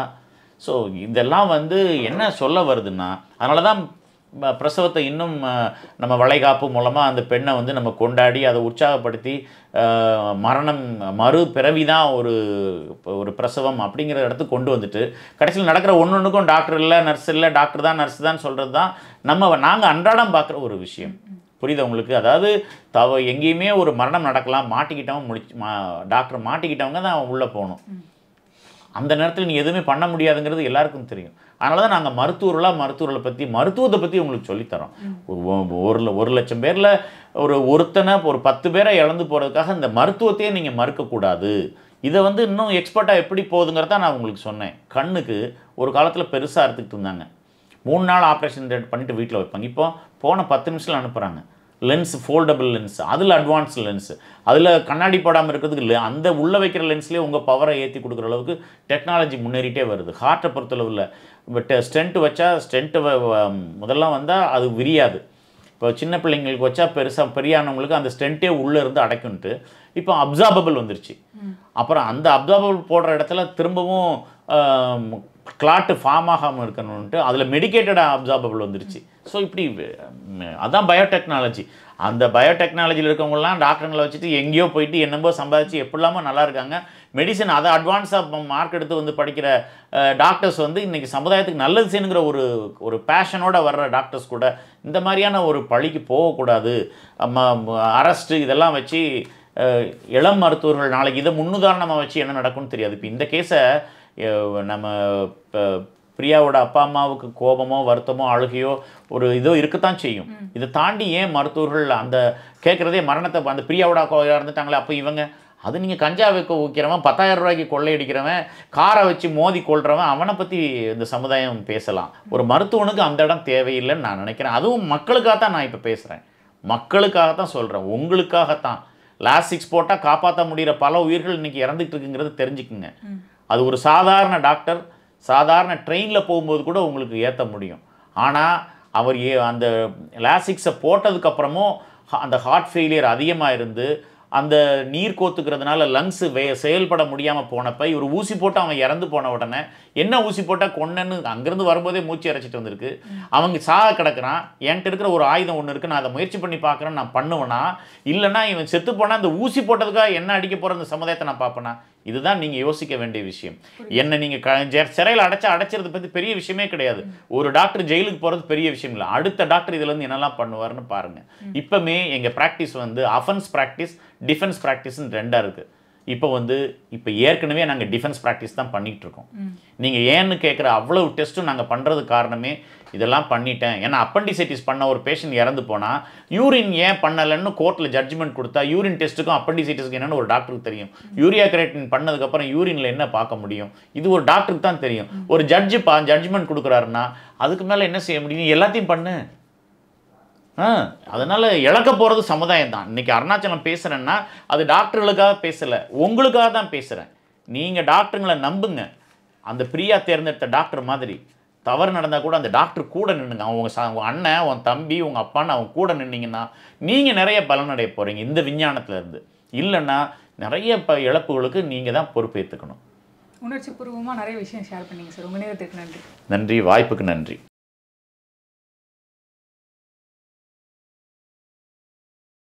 ஸோ இதெல்லாம் வந்து என்ன சொல்ல வருதுன்னா அதனால தான் பிரசவத்தை இன்னும் நம்ம வளைகாப்பு மூலமாக அந்த பெண்ணை வந்து நம்ம கொண்டாடி அதை உற்சாகப்படுத்தி மரணம் மறு பிறவி தான் ஒரு இப்போ ஒரு பிரசவம் அப்படிங்கிற இடத்துக்கு கொண்டு வந்துட்டு கடைசியில் நடக்கிற ஒன்று ஒன்றுக்கும் டாக்டர் இல்லை நர்ஸ் இல்லை டாக்டர் தான் நர்ஸ் தான் சொல்கிறது தான் நம்ம நாங்கள் அன்றாடம் பார்க்குற ஒரு விஷயம். புரியுது உங்களுக்கு? அதாவது தவ எங்கேயுமே ஒரு மரணம் நடக்கலாம் மாட்டிக்கிட்டவங்க முடிச்சு மா டாக்டர் மாட்டிக்கிட்டவங்க தான் உள்ளே போகணும். அந்த நேரத்தில் நீ எதுவுமே பண்ண முடியாதுங்கிறது எல்லாருக்கும் தெரியும். அதனால தான் நாங்கள் மருத்துவர்களாக மருத்துவர்களை பற்றி மருத்துவத்தை பற்றி உங்களுக்கு சொல்லித்தரோம். ஒரு ஒரு ஒரு லட்சம் பேரில் ஒரு ஒருத்தனை ஒரு பத்து பேரை இழந்து போகிறதுக்காக இந்த மருத்துவத்தையே நீங்கள் மறுக்கக்கூடாது. இதை வந்து இன்னும் எக்ஸ்பர்ட்டாக எப்படி போகுதுங்கிறத நான் உங்களுக்கு சொன்னேன். கண்ணுக்கு ஒரு காலத்தில் பெருசாக அறுத்துக்கிட்டு இருந்தாங்க. மூணு நாள் ஆப்ரேஷன் பண்ணிட்டு வீட்டில் வைப்பாங்க. இப்போ போன பத்து நிமிஷத்தில் அனுப்புகிறாங்க லென்ஸ் ஃபோல்டபுள் லென்ஸ் அதில் அட்வான்ஸ் லென்ஸ் அதில் கண்ணாடி போடாமல் இருக்கிறதுக்கு இல்லை அந்த உள்ளே வைக்கிற லென்ஸ்லேயே உங்கள் பவரை ஏற்றி கொடுக்குற அளவுக்கு டெக்னாலஜி முன்னேறிட்டே வருது. ஹார்ட்டை பொறுத்தளவில் பட் ஸ்டென்ட் வச்சா ஸ்டென்ட்டு முதல்லாம் வந்தால் அது விரியாது. இப்போ சின்ன பிள்ளைங்களுக்கு வச்சா பெருசாக பெரியானவங்களுக்கு அந்த ஸ்டென்ட்டே உள்ளே இருந்து அடைக்குன்ட்டு இப்போ அப்சார்பபிள் வந்துருச்சு. அப்புறம் அந்த அப்சார்பபிள் போடுற இடத்துல திரும்பவும் கிளாட்டு ஃபார்ம் ஆகாமல் இருக்கணும்ன்ட்டு அதில் மெடிக்கேட்டடாக அப்சார்பபிள் வந்துருச்சு. ஸோ இப்படி அதுதான் பயோடெக்னாலஜி அந்த பயோடெக்னாலஜியில் இருக்கவங்களாம் டாக்டருங்களை வச்சுட்டு எங்கேயோ போயிட்டு என்னமோ சம்பாதிச்சு எப்படிலாமோ நல்லா இருக்காங்க. மெடிசன் அதை அட்வான்ஸாக மார்க் எடுத்து வந்து படிக்கிற டாக்டர்ஸ் வந்து இன்றைக்கி சமுதாயத்துக்கு நல்லது செய்யணுங்கிற ஒரு ஒரு பேஷனோடு வர்ற டாக்டர்ஸ் கூட இந்த மாதிரியான ஒரு பழிக்கு போகக்கூடாது. அரெஸ்ட்டு இதெல்லாம் வச்சு இளம் மருத்துவர்கள் நாளைக்கு இதை முன்னுதாரணமாக வச்சு என்ன நடக்கும்னு தெரியாது. இப்போ இந்த கேஸை நம்ம இப்போ பிரியாவோட அப்பா அம்மாவுக்கு கோபமோ வருத்தமோ அழுகையோ ஒரு இதோ இருக்கத்தான் செய்யும். இதை தாண்டி ஏன் மருத்துவர்கள் அந்த கேட்குறதே மரணத்தை அந்த பிரியாவோட இறந்துட்டாங்களே அப்போ இவங்க? அது நீங்கள் கஞ்சா வைக்க வைக்கிறவன் பத்தாயிரம் ரூபாய்க்கு கொள்ளையடிக்கிறவன் காரை வச்சு மோதி கொள்றவன் அவனை பற்றி இந்த சமுதாயம் பேசலாம். ஒரு மருத்துவனுக்கு அந்த இடம் தேவையில்லைன்னு நான் நினைக்கிறேன். அதுவும் மக்களுக்காக தான் நான் இப்போ பேசுகிறேன் மக்களுக்காக தான் சொல்கிறேன் உங்களுக்காகத்தான் லாஸ்டிக்ஸ் போட்டால் காப்பாற்ற முடிகிற பல உயிர்கள் இன்னைக்கு இறந்துட்டு இருக்குங்கிறத தெரிஞ்சுக்குங்க. அது ஒரு சாதாரண டாக்டர் சாதாரண ட்ரெயினில் போகும்போது கூட உங்களுக்கு ஏற்ற முடியும். ஆனால் அவர் ஏ அந்த லாசிக்ஸை போட்டதுக்கப்புறமும் அந்த ஹார்ட் ஃபெயிலியர் அதிகமாக இருந்து அந்த நீர் கோத்துக்கிறதுனால லங்ஸு வே செயல்பட முடியாமல் போனப்போ இவர் ஊசி போட்டு அவன் இறந்து போன உடனே என்ன ஊசி போட்டால் கொன்னன்னு அங்கேருந்து வரும்போதே மூச்சு இறைச்சிட்டு வந்திருக்கு. அவங்க சாக கிடக்கிறான் என்கிட்ட இருக்கிற ஒரு ஆயுதம் ஒன்று இருக்குது நான் அதை முயற்சி பண்ணி பார்க்குறேன்னு நான் பண்ணுவேனா? இல்லைனா இவன் செத்து போனால் அந்த ஊசி போட்டதுக்காக என்ன அடிக்க போகிற அந்த சமுதாயத்தை நான் பார்ப்பேனா? இதுதான் நீங்கள் யோசிக்க வேண்டிய விஷயம். என்ன நீங்கள் சிறையில் அடைச்சா அடைச்சிறத பற்றி பெரிய விஷயமே கிடையாது. ஒரு டாக்டர் ஜெயிலுக்கு போகிறது பெரிய விஷயம் இல்லை. அடுத்த டாக்டர் இதுல இருந்து என்னெல்லாம் பண்ணுவார்னு பாருங்கள் இப்போமே எங்கள் ப்ராக்டிஸ் வந்து அஃபென்ஸ் ப்ராக்டிஸ் டிஃபென்ஸ் ப்ராக்டிஸ்னு ரெண்டாக இருக்குது இப்போ வந்து இப்போ ஏற்கனவே நாங்கள் டிஃபென்ஸ் ப்ராக்டிஸ் தான் பண்ணிகிட்டு இருக்கோம். நீங்கள் ஏன்னு கேட்குற அவ்வளவு டெஸ்ட்டும் நாங்கள் பண்ணுறது காரணமே இதெல்லாம் பண்ணிட்டேன். ஏன்னா அப்பண்டிசைட்டிஸ் பண்ண ஒரு பேஷண்ட் இறந்து போனால் யூரின் ஏன் பண்ணலைன்னு கோர்ட்டில் ஜட்ஜ்மெண்ட் கொடுத்தா யூரின் டெஸ்ட்டுக்கும் அப்பண்டிசைட்டிஸ்க்கு என்னென்னு ஒரு டாக்டருக்கு தெரியும். யூரியா கிரேட்டின் பண்ணதுக்கப்புறம் யூரினில் என்ன பார்க்க முடியும்? இது ஒரு டாக்டருக்கு தான் தெரியும். ஒரு ஜட்ஜு பா ஜட்ஜ்மெண்ட் கொடுக்குறாருன்னா அதுக்கு மேலே என்ன செய்ய முடியும்? எல்லாத்தையும் பண்ணு. ஆ அதனால் இழக்க போகிறது சமுதாயம் தான் இன்றைக்கி அருணாச்சலம் பேசுகிறேன்னா அது டாக்டர்களுக்காக பேசலை. உங்களுக்காக தான் பேசுகிறேன் நீங்கள் டாக்டருங்களை நம்புங்க. அந்த ஃப்ரீயாக தேர்ந்தெடுத்த டாக்டர் மாதிரி. தவறு நடந்தால் கூட அந்த டாக்டர் கூட நின்னுங்க. அவங்க ச உங்கள் அண்ணன் உன் தம்பி உங்கள் அப்பான்னு அவங்க கூட நின்னீங்கன்னா நீங்கள் நிறைய பலனடைய போகிறீங்க இந்த விஞ்ஞானத்துல இருந்து. இல்லைன்னா நிறைய ப இழப்புகளுக்கு நீங்கள் தான் பொறுப்பேற்றுக்கணும் உணர்ச்சி பூர்வமாக நிறைய விஷயம் ஷேர் பண்ணீங்க சார் உங்கள் நேரத்துக்கு நன்றி. நன்றி. வாய்ப்புக்கு நன்றி.